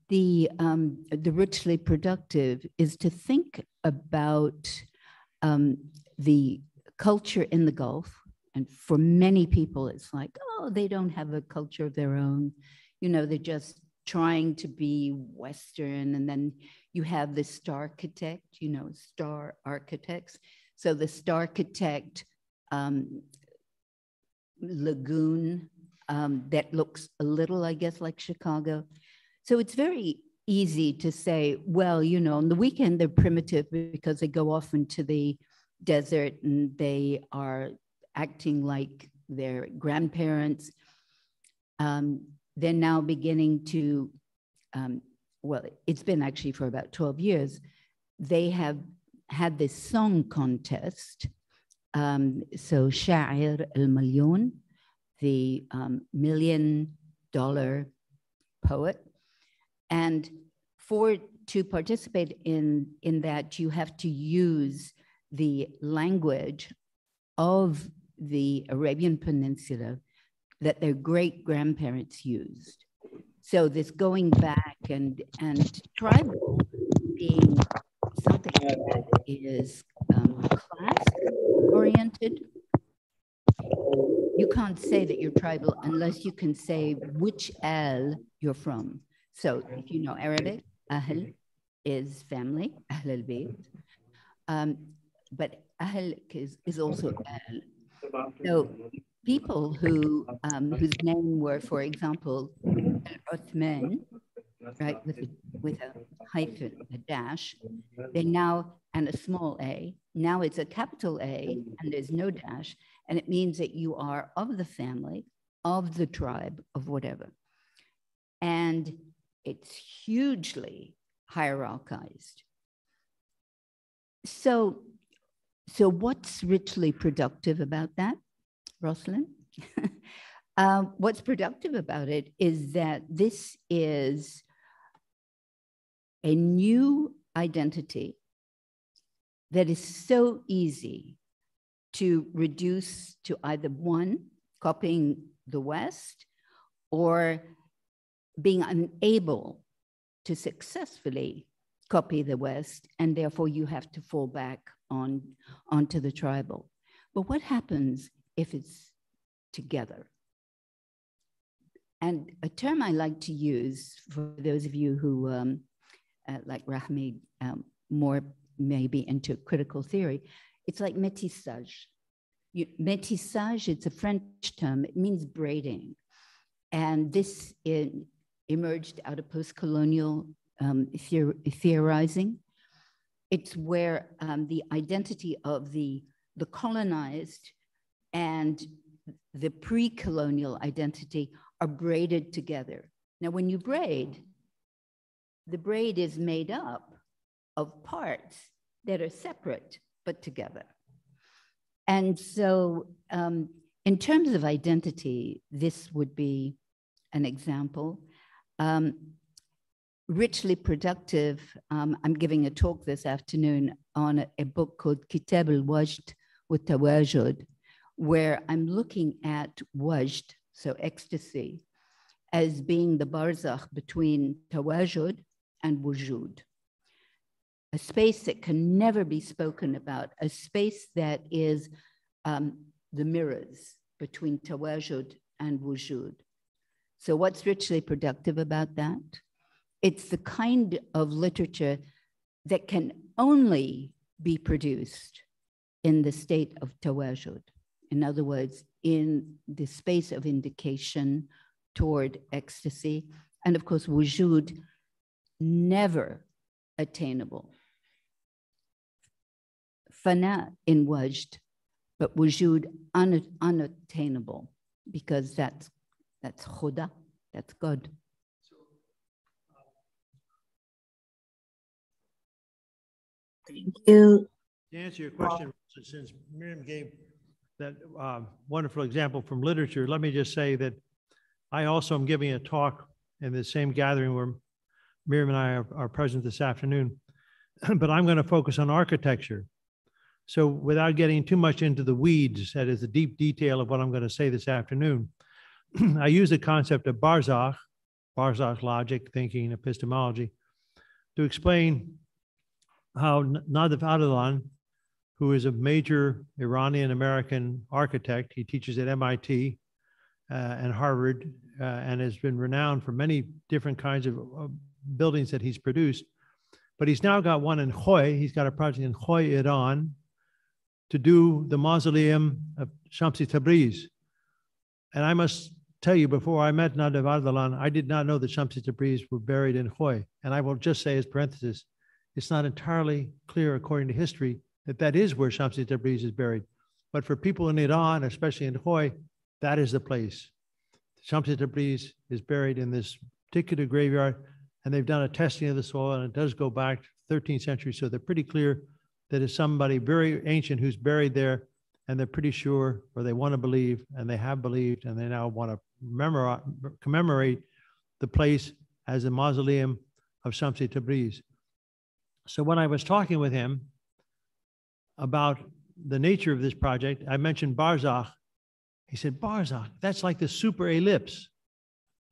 the, um, the richly productive is to think about um, the culture in the Gulf. And for many people, it's like, oh, they don't have a culture of their own. You know, they're just trying to be Western. And then you have the star architect, you know, star architects so the Starchitect um, lagoon um, that looks a little, I guess, like Chicago. So it's very easy to say, well, you know, on the weekend they're primitive because they go off into the desert and they are acting like their grandparents. Um, they're now beginning to, um, well, it's been actually for about 12 years, they have had this song contest. Um, so Sha'ir al Malyoun, the um, million dollar poet. And for to participate in, in that, you have to use the language of the Arabian Peninsula that their great grandparents used. So this going back and and tribal being something that is um, class oriented. You can't say that you're tribal unless you can say which al you're from. So if you know Arabic, ahl is family, ahl al bayt. Um, but ahl is, is also al. So people who um, whose name were, for example, Uthman, right, with a, with a hyphen, a dash, they now, and a small a, now it's a capital A and there's no dash, and it means that you are of the family, of the tribe, of whatever. And it's hugely hierarchized. So, so what's richly productive about that, Rosalind? um, what's productive about it is that this is a new identity that is so easy to reduce to either one, copying the West, or being unable to successfully copy the West, and therefore you have to fall back on onto the tribal. But what happens if it's together? And a term I like to use for those of you who um, uh, like Rahmi, um, more maybe into critical theory, it's like métissage. You, métissage, it's a French term, it means braiding. And this in, emerged out of post-colonial um, theor theorizing. It's where um, the identity of the, the colonized and the pre-colonial identity are braided together. Now, when you braid, the braid is made up of parts that are separate but together. And so, um, in terms of identity, this would be an example. Um, richly productive, um, I'm giving a talk this afternoon on a, a book called Kitab al Wajd with Tawajud, where I'm looking at Wajd, so ecstasy, as being the barzakh between Tawajud and wujud. A space that can never be spoken about, a space that is um, the mirrors between tawajud and wujud. So, what's richly productive about that? It's the kind of literature that can only be produced in the state of tawajud. In other words, in the space of indication toward ecstasy. And of course, wujud never attainable. Fana in Wajd, but wujud un, unattainable because that's that's khuda, that's God. Thank you. To answer your question, since Miriam gave that uh, wonderful example from literature, let me just say that I also am giving a talk in the same gathering where Miriam and I are, are present this afternoon, but I'm going to focus on architecture. So without getting too much into the weeds, that is the deep detail of what I'm going to say this afternoon, I use the concept of Barzakh, Barzakh logic, thinking, epistemology, to explain how Nader Ardalan, who is a major Iranian American architect, he teaches at MIT uh, and Harvard, uh, and has been renowned for many different kinds of, of buildings that he's produced. But he's now got one in Khoy. He's got a project in Khoy, Iran, to do the mausoleum of Shamsi Tabriz. And I must tell you before I met Nader Ardalan, I did not know that Shamsi Tabriz were buried in Khoi. And I will just say as parenthesis, it's not entirely clear according to history that that is where Shamsi Tabriz is buried. But for people in Iran, especially in Khoi, that is the place. Shamsi Tabriz is buried in this particular graveyard, and they've done a testing of the soil, and it does go back 13th century. So they're pretty clear that it's somebody very ancient who's buried there, and they're pretty sure, or they want to believe, and they have believed, and they now want to commemorate the place as a mausoleum of Shamsi Tabriz. So when I was talking with him about the nature of this project, I mentioned Barzakh. He said, Barzakh, that's like the super ellipse.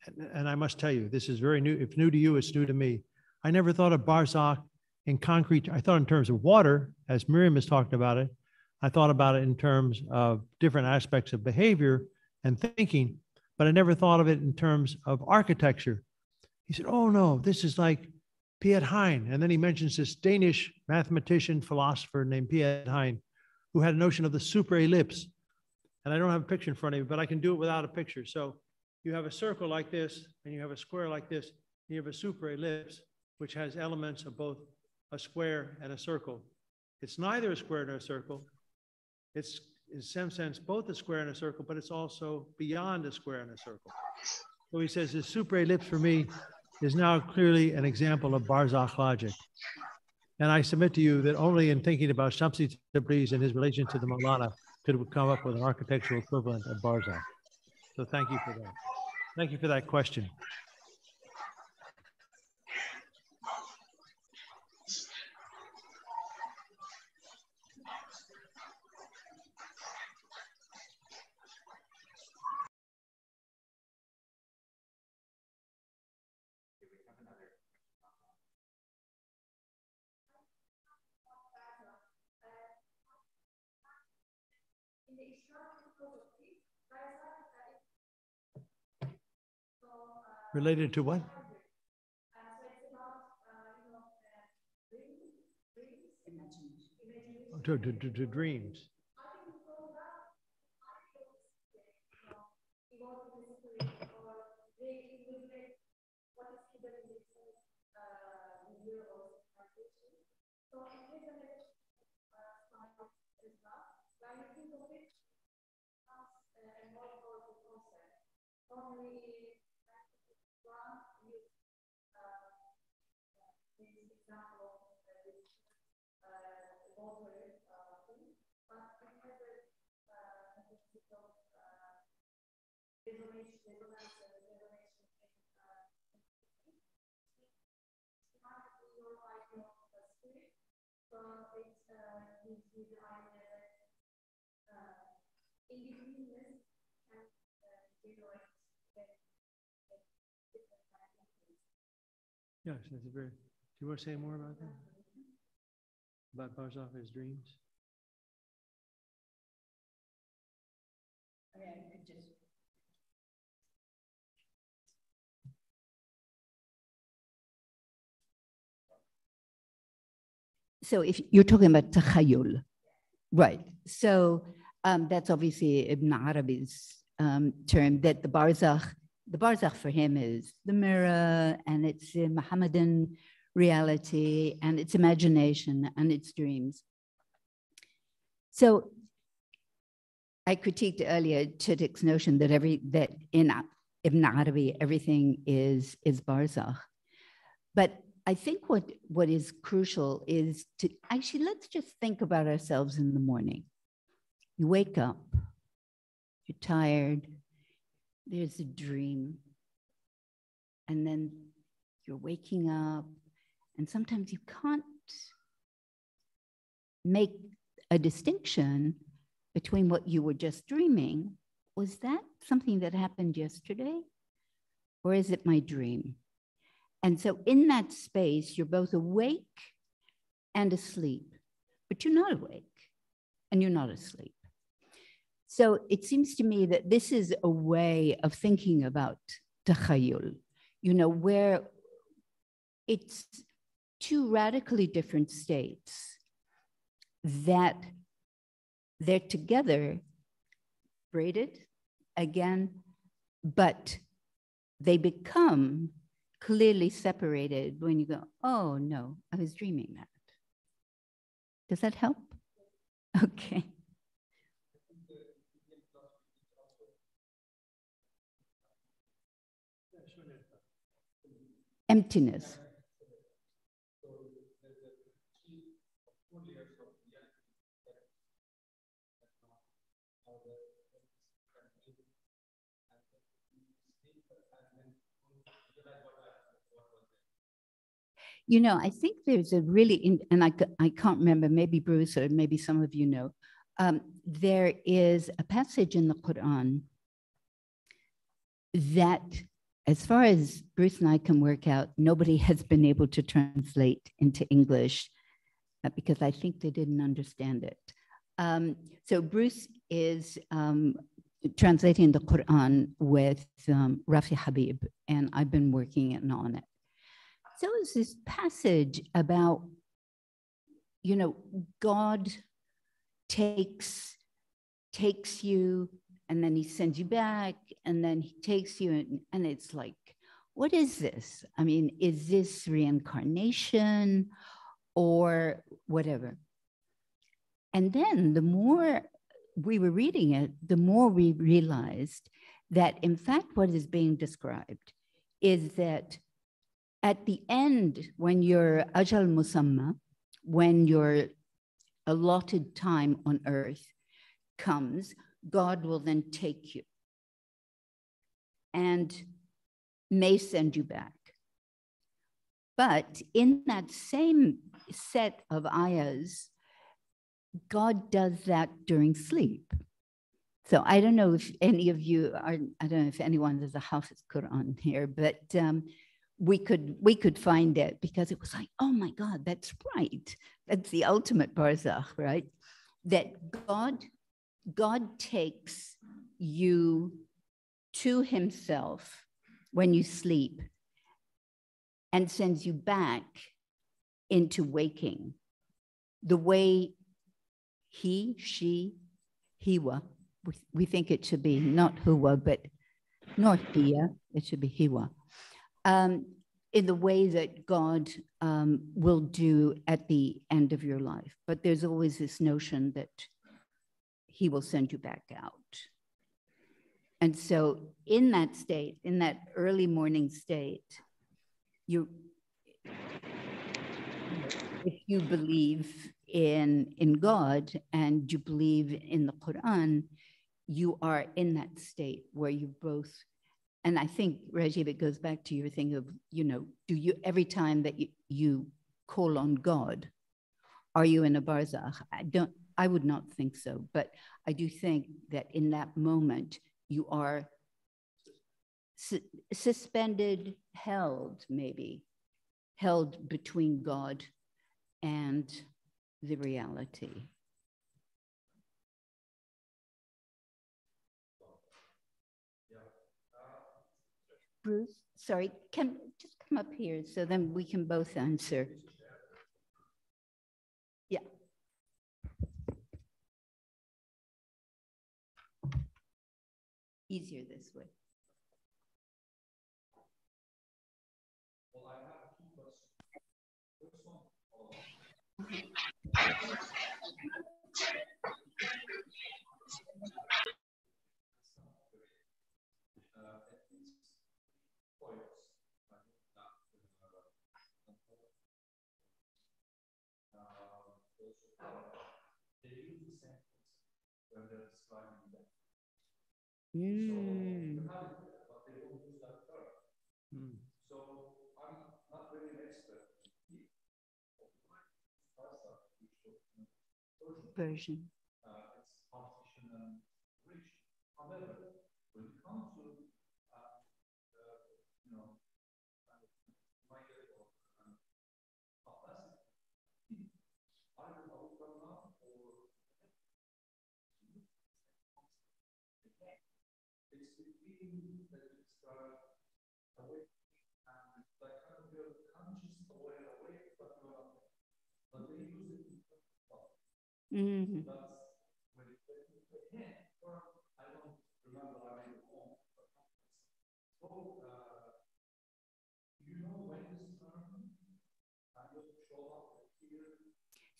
And, and I must tell you, this is very new. If new to you, it's new to me. I never thought of Barzakh in concrete. I thought in terms of water, as Miriam has talked about it. I thought about it in terms of different aspects of behavior and thinking, but I never thought of it in terms of architecture. He said, Oh, no, this is like Piet Hein. And then he mentions this Danish mathematician, philosopher named Piet Hein, who had a notion of the super ellipse. And I don't have a picture in front of me, but I can do it without a picture. So you have a circle like this, and you have a square like this, you have a super ellipse, which has elements of both a square and a circle. It's neither a square nor a circle. It's in some sense both a square and a circle, but it's also beyond a square and a circle. So he says the super ellipse for me is now clearly an example of Barzakh logic. And I submit to you that only in thinking about Shamsi Tabriz and his relation to the Maulana could we come up with an architectural equivalent of Barzakh. So thank you for that. Thank you for that question. Related to what? To, to, to, to dreams. Yes, that's very. Do you want to say more about that? About Barzakh's dreams? So if you're talking about takhayul, right? So um, that's obviously Ibn Arabi's um, term that the Barzakh the barzakh for him is the mirror and it's a Muhammadan reality and its imagination and its dreams. So I critiqued earlier Chittick's notion that every that in Ibn Arabi everything is is barzakh. But I think what, what is crucial is to actually let's just think about ourselves in the morning. You wake up, you're tired, there's a dream. And then you're waking up, and sometimes you can't make a distinction between what you were just dreaming. Was that something that happened yesterday? Or is it my dream? And so, in that space, you're both awake and asleep, but you're not awake and you're not asleep. So it seems to me that this is a way of thinking about takhayul, you know, where it's two radically different states that they're together, braided, again, but they become clearly separated when you go, oh no, I was dreaming that. Does that help? Okay. Emptiness. You know, I think there's a really, in, and I, I can't remember, maybe Bruce or maybe some of you know, um, there is a passage in the Quran that, as far as Bruce and I can work out, nobody has been able to translate into English uh, because I think they didn't understand it. Um, so Bruce is um, translating the Quran with um, Rafey Habib, and I've been working on it so is this passage about, you know, God takes takes you and then he sends you back and then he takes you and, and it's like what is this? I mean is this reincarnation or whatever? And then the more we were reading it the more we realized that in fact what is being described is that at the end, when your ajal musamma, when your allotted time on earth comes, God will then take you and may send you back. But in that same set of ayahs, God does that during sleep. So I don't know if any of you are, I don't know if anyone has a Hafiz Quran here, but um, we could we could find it because it was like oh my god that's right. That's the ultimate barzakh right? That god god takes you to himself when you sleep and sends you back into waking the way he she hiwa we, we think it should be not huwa but not dia it should be hiwa um, in the way that God um, will do at the end of your life. But there's always this notion that He will send you back out. And so, in that state, in that early morning state, you, if you believe in, in God and you believe in the Quran, you are in that state where you both and I think, Rajiv, it goes back to your thing of, you know, do you, every time that you, you call on God, are you in a barzakh? I don't, I would not think so, but I do think that in that moment, you are su suspended, held, maybe, held between God and the reality. Bruce, sorry, can just come up here so then we can both answer. Yeah. Easier this way. Well, Mm. So I'm not really an expert. Version. Uh. However, when it comes to uh, uh, you know, Mm-hmm.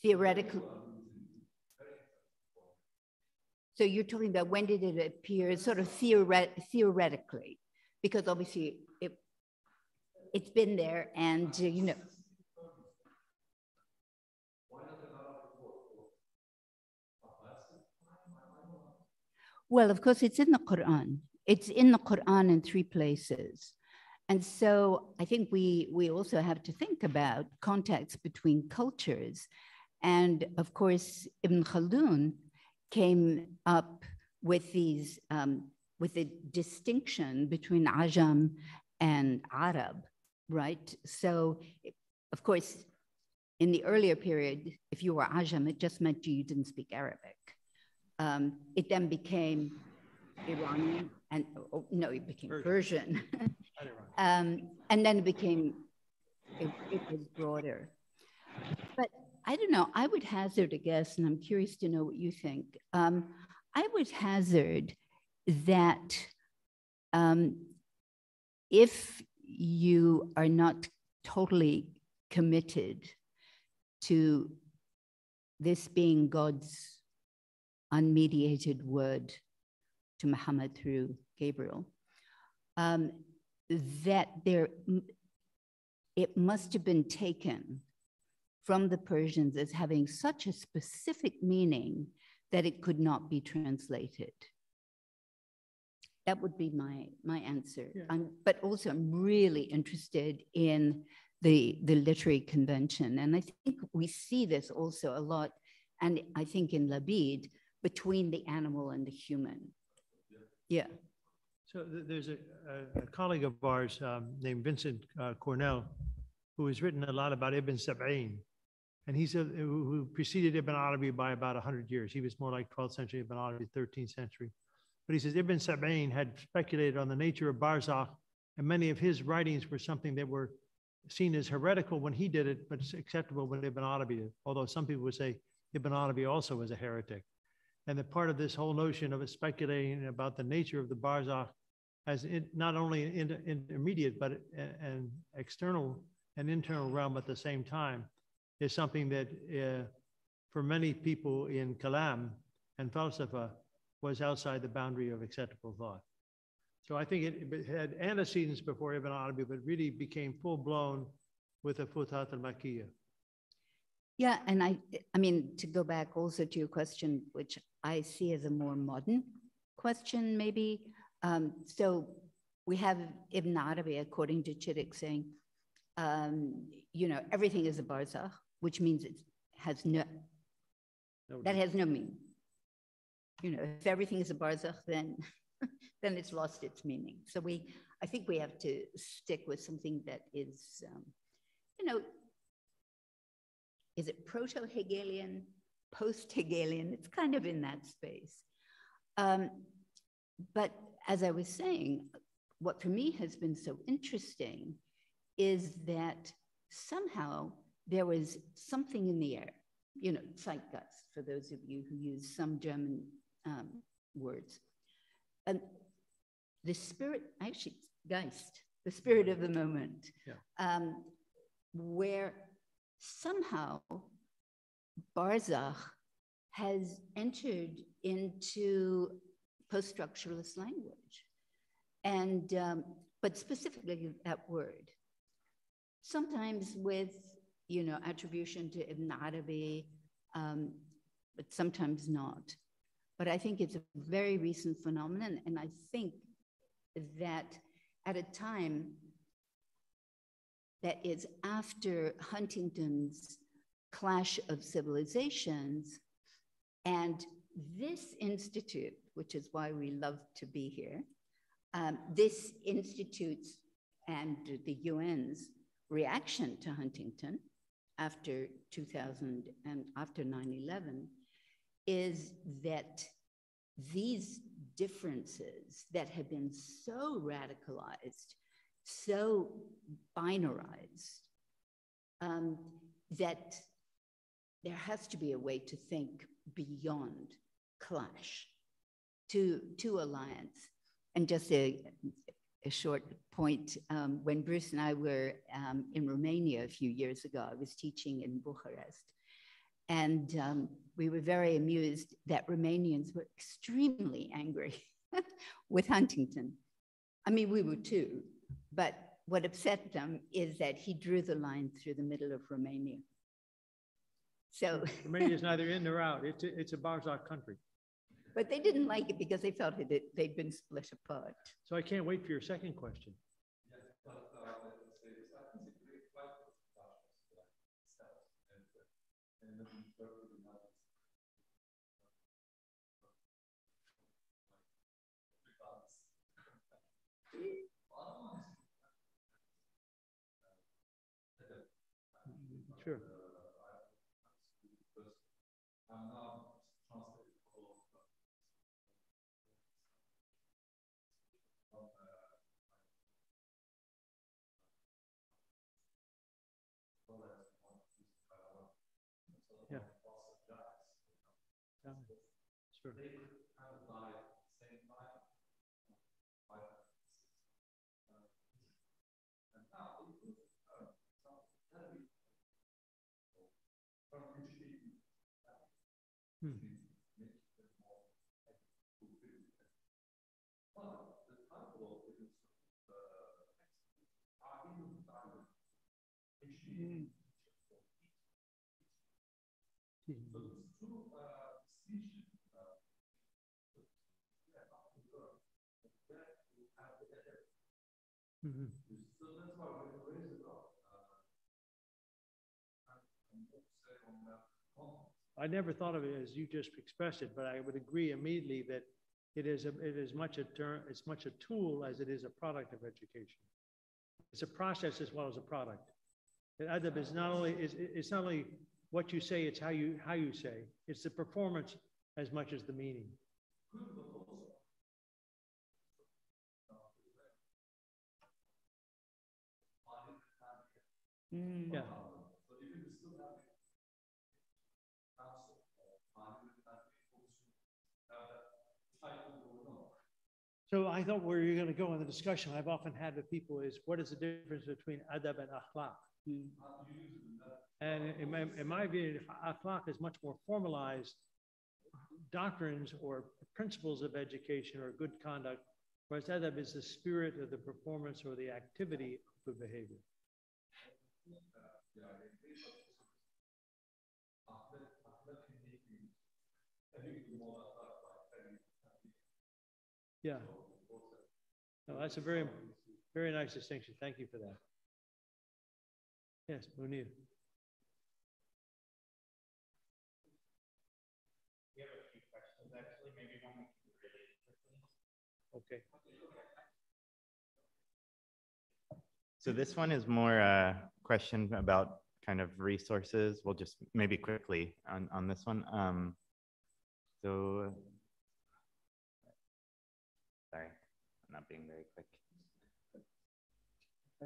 Theoretically. So you're talking about when did it appear, sort of theoret theoretically, because obviously it it's been there, and uh, you know. Well, of course, it's in the Quran. It's in the Quran in three places. And so I think we, we also have to think about contacts between cultures. And of course, Ibn Khaldun came up with these, um, with the distinction between Ajam and Arab, right? So, of course, in the earlier period, if you were Ajam, it just meant you didn't speak Arabic. Um, it then became Iranian, and oh, no, it became Persian. um, and then it became, it, it was broader. But I don't know, I would hazard a guess, and I'm curious to know what you think. Um, I would hazard that um, if you are not totally committed to this being God's unmediated word to Muhammad through Gabriel, um, that there it must have been taken from the Persians as having such a specific meaning that it could not be translated. That would be my, my answer. Yeah. but also, I'm really interested in the, the literary convention. And I think we see this also a lot, and I think in Labid, between the animal and the human. Yeah. So th there's a, a, a, colleague of ours um, named Vincent uh, Cornell who has written a lot about Ibn Sab'in. And he's a, who preceded Ibn Arabi by about 100 years. He was more like 12th century, Ibn Arabi, 13th century. But he says Ibn Sab'in had speculated on the nature of Barzakh, and many of his writings were something that were seen as heretical when he did it, but acceptable when Ibn Arabi did. Although some people would say Ibn Arabi also was a heretic. And the part of this whole notion of speculating about the nature of the barzakh as in, not only an intermediate, but an external and internal realm at the same time is something that uh, for many people in Kalam and Falsafa was outside the boundary of acceptable thought. So I think it, it had antecedents before Ibn Arabi, but really became full blown with the Futuhat al-Makkiyah. Yeah, and I, I mean, to go back also to your question, which I see as a more modern question, maybe. Um, so we have Ibn Arabi, according to Chittick, saying, um, you know, everything is a barzakh, which means it has no, no that has no meaning. You know, if everything is a barzakh, then then it's lost its meaning. So we, I think we have to stick with something that is, um, you know, is it proto Hegelian, post Hegelian? It's kind of in that space. Um, but as I was saying, what for me has been so interesting is that somehow there was something in the air, you know, Zeitgeist, for those of you who use some German um, words. And the spirit, actually, Geist, the spirit of the moment, yeah. um, where somehow Barzakh has entered into post-structuralist language. And, um, but specifically that word. Sometimes with, you know, attribution to Ibn Arabi, um, but sometimes not. But I think it's a very recent phenomenon. And I think that at a time that is after Huntington's clash of civilizations. And this institute, which is why we love to be here, um, this institute's and the UN's reaction to Huntington after 2000 and after 9 11 is that these differences that have been so radicalized so binarized um, that there has to be a way to think beyond clash to, to alliance and just a, a short point. Um, when Bruce and I were um, in Romania a few years ago, I was teaching in Bucharest. And um, we were very amused that Romanians were extremely angry with Huntington. I mean, we were too, but what upset them is that he drew the line through the middle of Romania. So Romania is neither in nor out. It's a, it's a Barzakh country. But they didn't like it because they felt it, they'd been split apart. So I can't wait for your second question. Sure. Yeah. Yeah, Sure. Hmm. Mhm. I never thought of it as you just expressed it, but I would agree immediately that it is a, it is much a term, it's much a tool as it is a product of education. It's a process as well as a product. And adab is not only is it's not only what you say, it's how you how you say. It's the performance as much as the meaning. Mm. Yeah. So I thought where you're going to go in the discussion I've often had with people is what is the difference between adab and akhlaq? Mm. And in my, in my view, akhlaq is much more formalized doctrines or principles of education or good conduct, whereas adab is the spirit of the performance or the activity of good behavior. Yeah. No, that's a very, very nice distinction. Thank you for that. Yes, Munir. We have a few questions actually, maybe one we can really quickly. Okay. So this one is more a question about kind of resources. We'll just maybe quickly on, on this one. Um, so, not being very quick.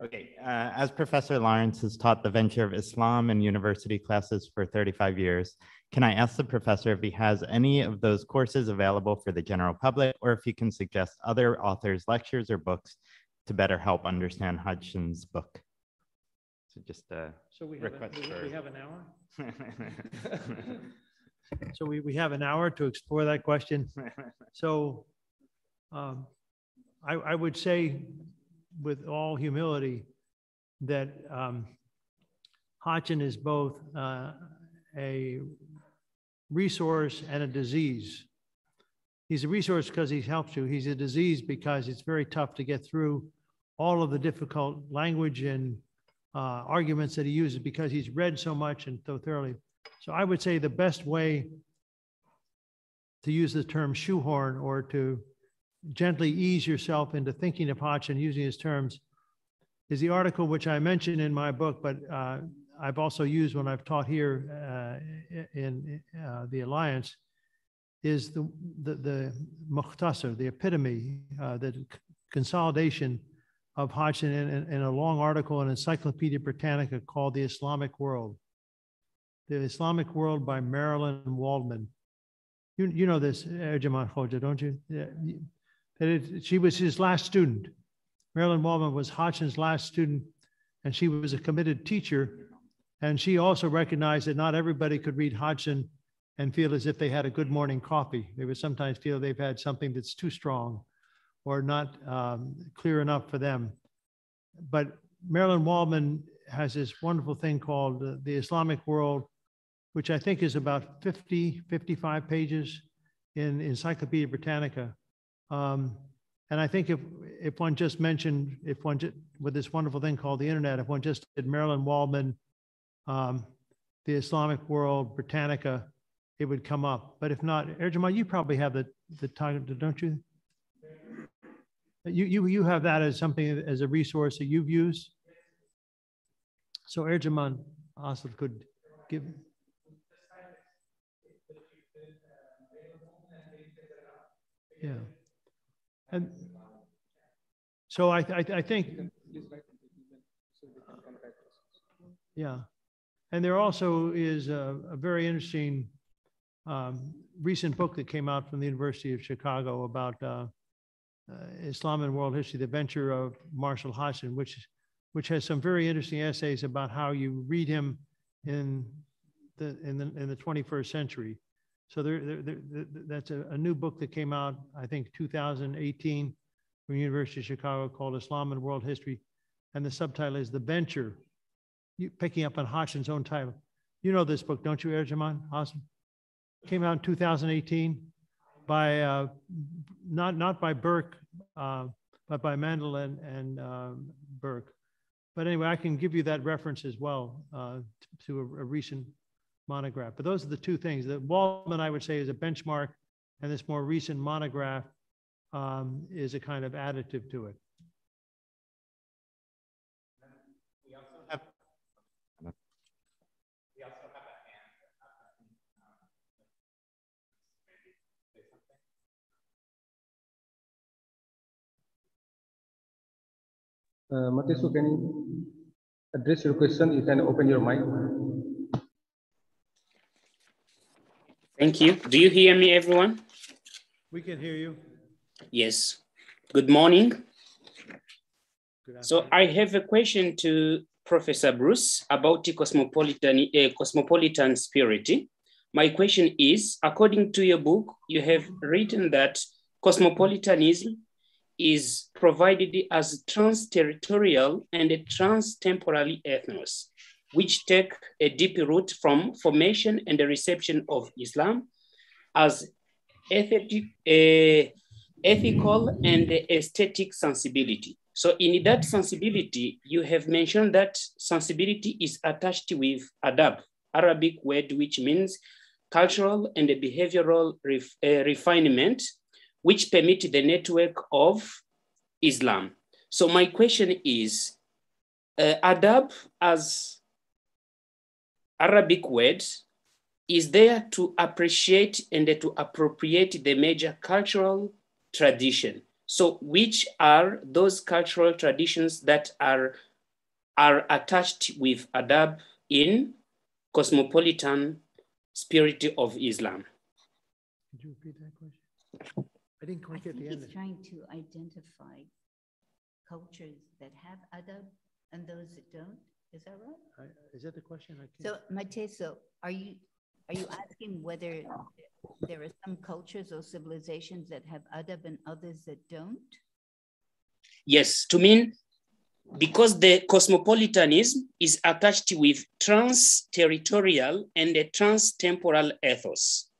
Okay, uh, as Professor Lawrence has taught the venture of Islam in university classes for 35 years, can I ask the professor if he has any of those courses available for the general public or if he can suggest other authors' lectures or books to better help understand Hodgson's book? So just a So we have, a- request we- for. we have an hour? So we, we have an hour to explore that question. So um, I, I would say with all humility that um, Hodgkin is both uh, a resource and a disease. He's a resource because he helps you. He's a disease because it's very tough to get through all of the difficult language and uh, arguments that he uses because he's read so much and so thoroughly. So I would say the best way to use the term shoehorn or to gently ease yourself into thinking of Hodgson using his terms is the article which I mentioned in my book, but uh, I've also used when I've taught here uh, in uh, the Alliance, is the the, the mukhtasar, the epitome, uh, the consolidation of Hodgson in, in, a long article in Encyclopedia Britannica called The Islamic World. The Islamic World by Marilyn Waldman. You, you know this, Erjaman Khoja, don't you? That it, she was his last student. Marilyn Waldman was Hodgson's last student, and she was a committed teacher. And she also recognized that not everybody could read Hodgson and feel as if they had a good morning coffee. They would sometimes feel they've had something that's too strong or not um, clear enough for them. But Marilyn Waldman has this wonderful thing called uh, The Islamic World, which I think is about 50, 55 pages in Encyclopedia Britannica. Um, and I think if, if one just mentioned, if one just, with this wonderful thing called the internet, if one just did Marilyn Waldman, um, the Islamic world, Britannica, it would come up. But if not, Erjaman, you probably have the, the title, don't you? You, you, you have that as something, as a resource that you've used? So Erjaman also could give. Yeah. And so I, I, I think, yeah. And there also is a, a very interesting um, recent book that came out from the University of Chicago about uh, uh, Islam and world history, the venture of Marshall Hodgson, which, which has some very interesting essays about how you read him in the, in the, in the 21st century. So there, there, there that's a, a, new book that came out, I think 2018 from University of Chicago called Islam and World History. And the subtitle is The Venture, you, picking up on Hodgson's own title. You know this book, don't you, Erjaman Awesome. Came out in 2018 by, uh, not, not by Burke, uh, but by Mandel and, and uh, Burke. But anyway, I can give you that reference as well uh, to a, a recent monograph. But those are the two things. The Waldman, I would say, is a benchmark, and this more recent monograph um, is a kind of additive to it. We also have, we also have a hand. Uh, Mateso, can you address your question? You can open your mic. Thank you. Do you hear me, everyone? We can hear you. Yes. Good morning. Good so I have a question to Professor Bruce about the cosmopolitan, uh, cosmopolitan spirit. My question is, according to your book, you have written that cosmopolitanism is provided as trans-territorial and a trans-temporal ethnos which take a deep root from formation and the reception of Islam as ethic, ethical and aesthetic sensibility. So in that sensibility, you have mentioned that sensibility is attached with adab, Arabic word which means cultural and behavioral ref, uh, refinement, which permit the network of Islam. So my question is, uh, adab as Arabic word is there to appreciate and to appropriate the major cultural tradition. So which are those cultural traditions that are, are attached with adab in cosmopolitan spirit of Islam? Could you repeat that question? I didn't quite I get the think end. he's trying to identify cultures that have adab and those that don't. Is that right? I- Is that the question? I can't. So, Mateso, are you, are you asking whether there are some cultures or civilizations that have adab and others that don't? Yes, to mean because the cosmopolitanism is attached with trans-territorial and a trans-temporal ethos,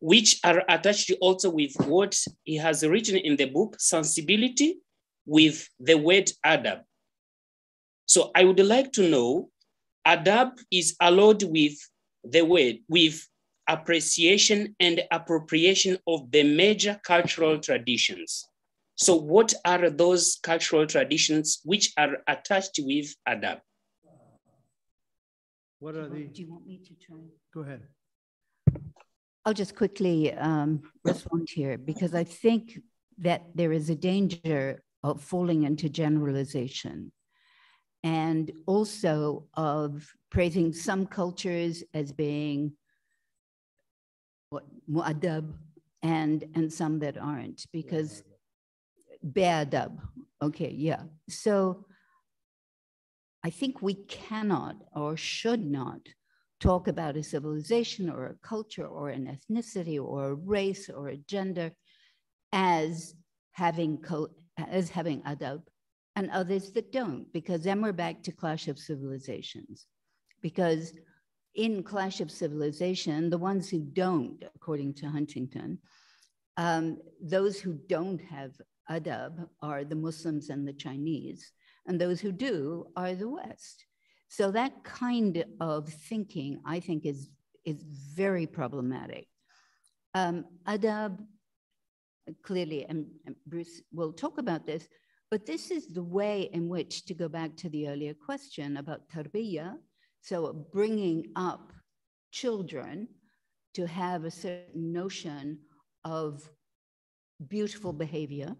which are attached also with what he has written in the book, sensibility with the word adab. So I would like to know, adab is allowed with the word, with appreciation and appropriation of the major cultural traditions. So what are those cultural traditions which are attached with adab? What are the, Do you want me to try? go ahead. I'll just quickly um, respond here because I think that there is a danger of falling into generalization and also of praising some cultures as being what mu'adab and and some that aren't because be'adab Okay, yeah. So I think we cannot or should not talk about a civilization or a culture or an ethnicity or a race or a gender as having as having adab and others that don't because then we're back to clash of civilizations because in clash of civilization the ones who don't according to huntington um, those who don't have adab are the muslims and the chinese and those who do are the west so that kind of thinking, I think, is, is very problematic. Um, adab, clearly, and, and Bruce will talk about this, but this is the way in which, to go back to the earlier question about tarbiyah, so bringing up children to have a certain notion of beautiful behavior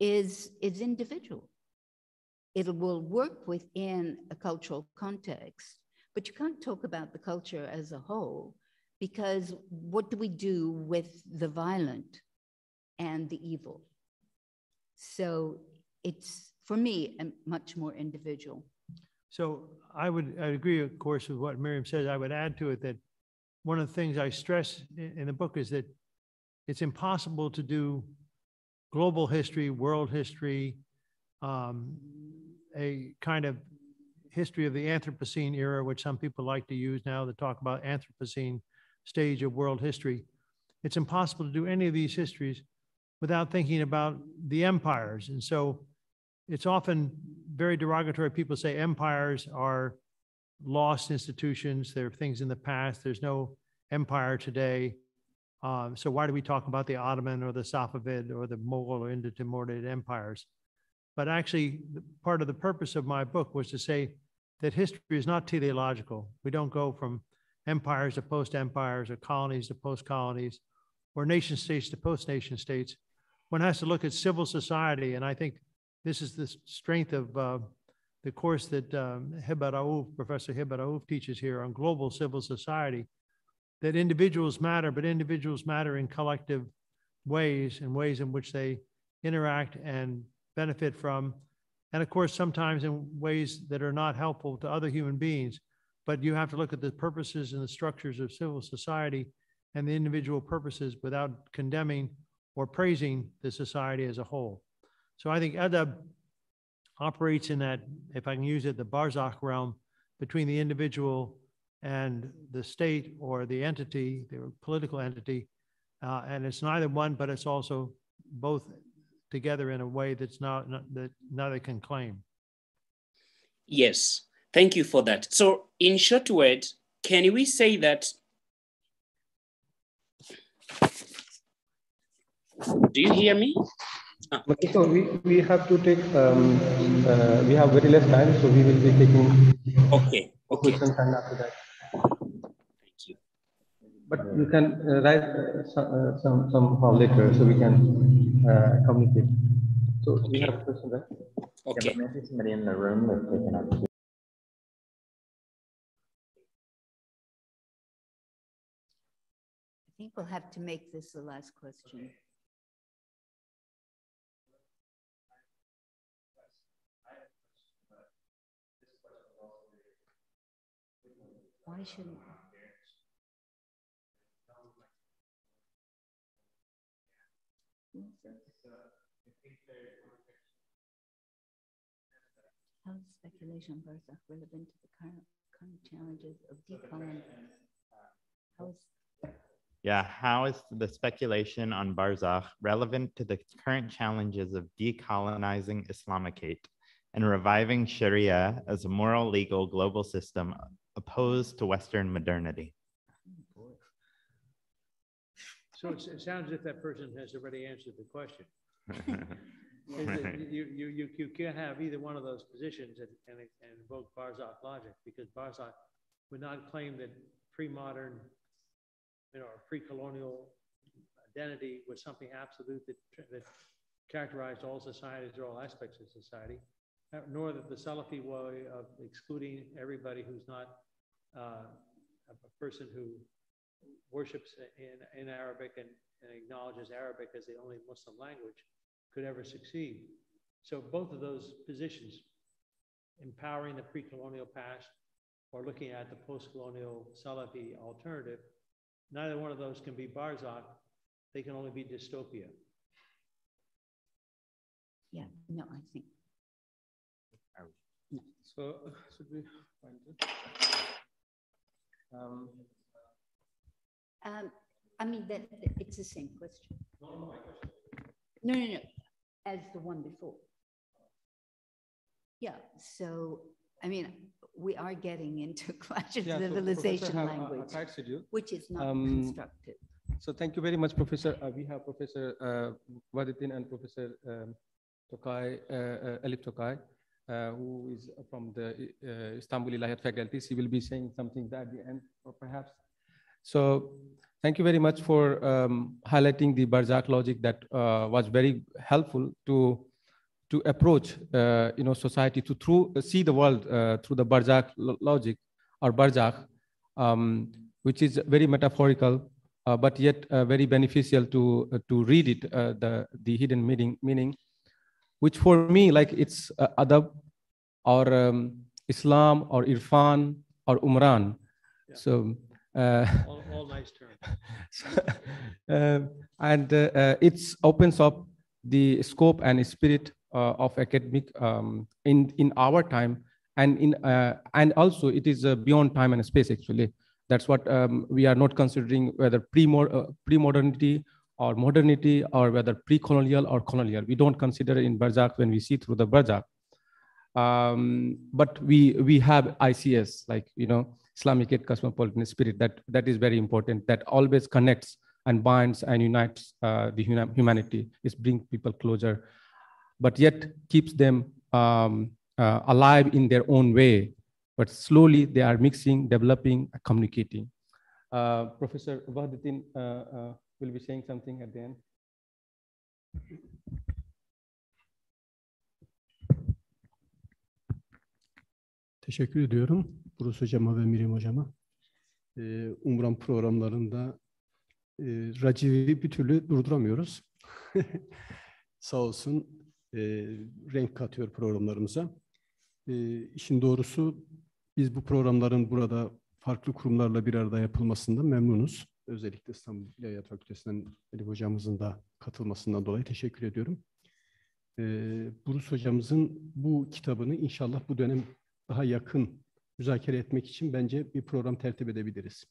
is, is individual it will work within a cultural context, but you can't talk about the culture as a whole because what do we do with the violent and the evil? So it's, for me, much more individual. So I would I agree, of course, with what Miriam says. I would add to it that one of the things I stress in the book is that it's impossible to do global history, world history, um, a kind of history of the Anthropocene era, which some people like to use now to talk about Anthropocene stage of world history. It's impossible to do any of these histories without thinking about the empires. And so it's often very derogatory. People say empires are lost institutions. There are things in the past. There's no empire today. Um, so why do we talk about the Ottoman or the Safavid or the Mughal or Indo-Timurid empires? But actually, part of the purpose of my book was to say that history is not teleological. We don't go from empires to post empires or colonies to post colonies or nation states to post nation states. One has to look at civil society. And I think this is the strength of uh, the course that um, Professor Heba Raouf teaches here on global civil society, that individuals matter, but individuals matter in collective ways and ways in which they interact and benefit from, and of course, sometimes in ways that are not helpful to other human beings. But you have to look at the purposes and the structures of civil society and the individual purposes without condemning or praising the society as a whole. So I think adab operates in that, if I can use it, the Barzakh realm between the individual and the state or the entity, the political entity. Uh, and it's neither one, but it's also both together in a way that's not, not that neither can claim. Yes, thank you for that. So, in short words, can we say that? Do you hear me? Ah. Okay, so we, we have to take, um, uh, we have very less time, so we will be taking okay, okay. questions and after that. Thank you. But you can uh, write uh, some, uh, some, somehow later, so we can uh, communicate. So okay. we have a question there. Okay. Yeah, maybe somebody in the room that's taken up. I think we'll have to make this the last question. Why shouldn't How is speculation Barzakh relevant to the current, current challenges of decolonization? How is yeah, how is the speculation on Barzakh relevant to the current challenges of decolonizing Islamicate and reviving Sharia as a moral, legal, global system opposed to Western modernity? So it sounds as if that person has already answered the question. you, you, you, you can't have either one of those positions and, and, and invoke Barzakh logic because Barzakh would not claim that pre-modern, you know, pre-colonial identity was something absolute that, that characterized all societies or all aspects of society, uh, nor that the Salafi way of excluding everybody who's not uh, a person who worships in, in Arabic and, and acknowledges Arabic as the only Muslim language could ever succeed. So both of those positions, empowering the pre-colonial past or looking at the post-colonial Salafi alternative, neither one of those can be Barzakh. They can only be dystopia. Yeah, no, I think. So should we find it? Um, Um, I mean, that, that- it's the same question. No, no, no, as the one before. Yeah, so, I mean, we are getting into clash of yeah, so civilization have a- a language, tight schedule. which is not Um, constructive. So thank you very much, Professor. Uh, we have Professor uh, Waditin and Professor um, Tokay, uh, uh, Elif Tokay, uh, who is from the uh, Istanbul Ilahiyat faculty. She will be saying something at the end, or perhaps. So thank you very much for um, highlighting the Barzakh logic that uh, was very helpful to to approach uh, you know society to through see the world uh, through the Barzakh logic or Barzakh, um, which is very metaphorical uh, but yet uh, very beneficial to uh, to read it uh, the the hidden meaning meaning which for me like it's uh, adab or um, islam or irfan or umran Yeah. so uh, All, all nice terms. uh, and uh, uh, it opens up the scope and spirit uh, of academic um, in in our time and in uh, and also it is uh, beyond time and space actually that's what um, we are not considering whether uh, pre-modernity or modernity or whether pre-colonial or colonial. We don't consider in Barzakh when we see through the Barzakh. Um, but we we have ICS like you know Islamicate cosmopolitan spirit that that is very important that always connects and binds and unites uh, the humanity. Is bring people closer but yet keeps them um, uh, alive in their own way. But slowly they are mixing developing communicating. Uh, professor Wahdatin uh, uh, will be saying something at the end Teşekkür ediyorum Buruz Hocama ve Mirim Hocama. Ee, Umran programlarında e, Raciv'i bir türlü durduramıyoruz. Sağ olsun e, renk katıyor programlarımıza. E, işin doğrusu biz bu programların burada farklı kurumlarla bir arada yapılmasından memnunuz. Özellikle İstanbul İlahiyat Fakültesi'nden Elif Hocamızın da katılmasından dolayı teşekkür ediyorum. E, Buruz Hocamızın bu kitabını inşallah bu dönem daha yakın müzakere etmek için bence bir program tertip edebiliriz.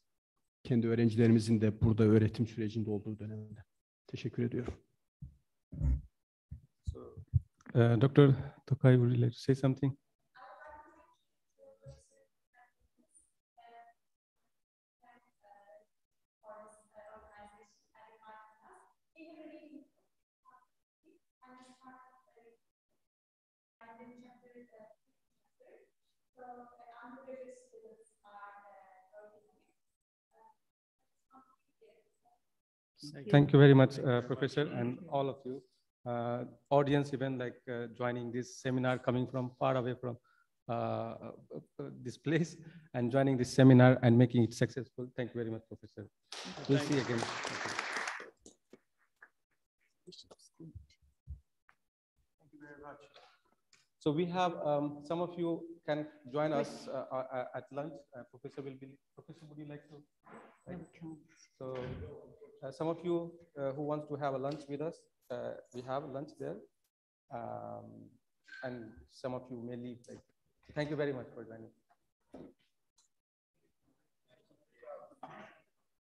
Kendi öğrencilerimizin de burada öğretim sürecinde olduğu dönemde. Teşekkür ediyorum. uh, dr tokai would you like to say something Thank you very much, uh, Professor, and all of you. Uh, audience, even like uh, joining this seminar, coming from far away from uh, uh, this place, and joining this seminar and making it successful. Thank you very much, Professor. We'll see you again. Thank you. Very much. So we have um, some of you can join us uh, uh, at lunch. Uh, Professor will be. Professor, would you like to? Welcome. So some of you uh, who wants to have a lunch with us, uh, we have lunch there. Um, and some of you may leave. Like, thank you very much for joining.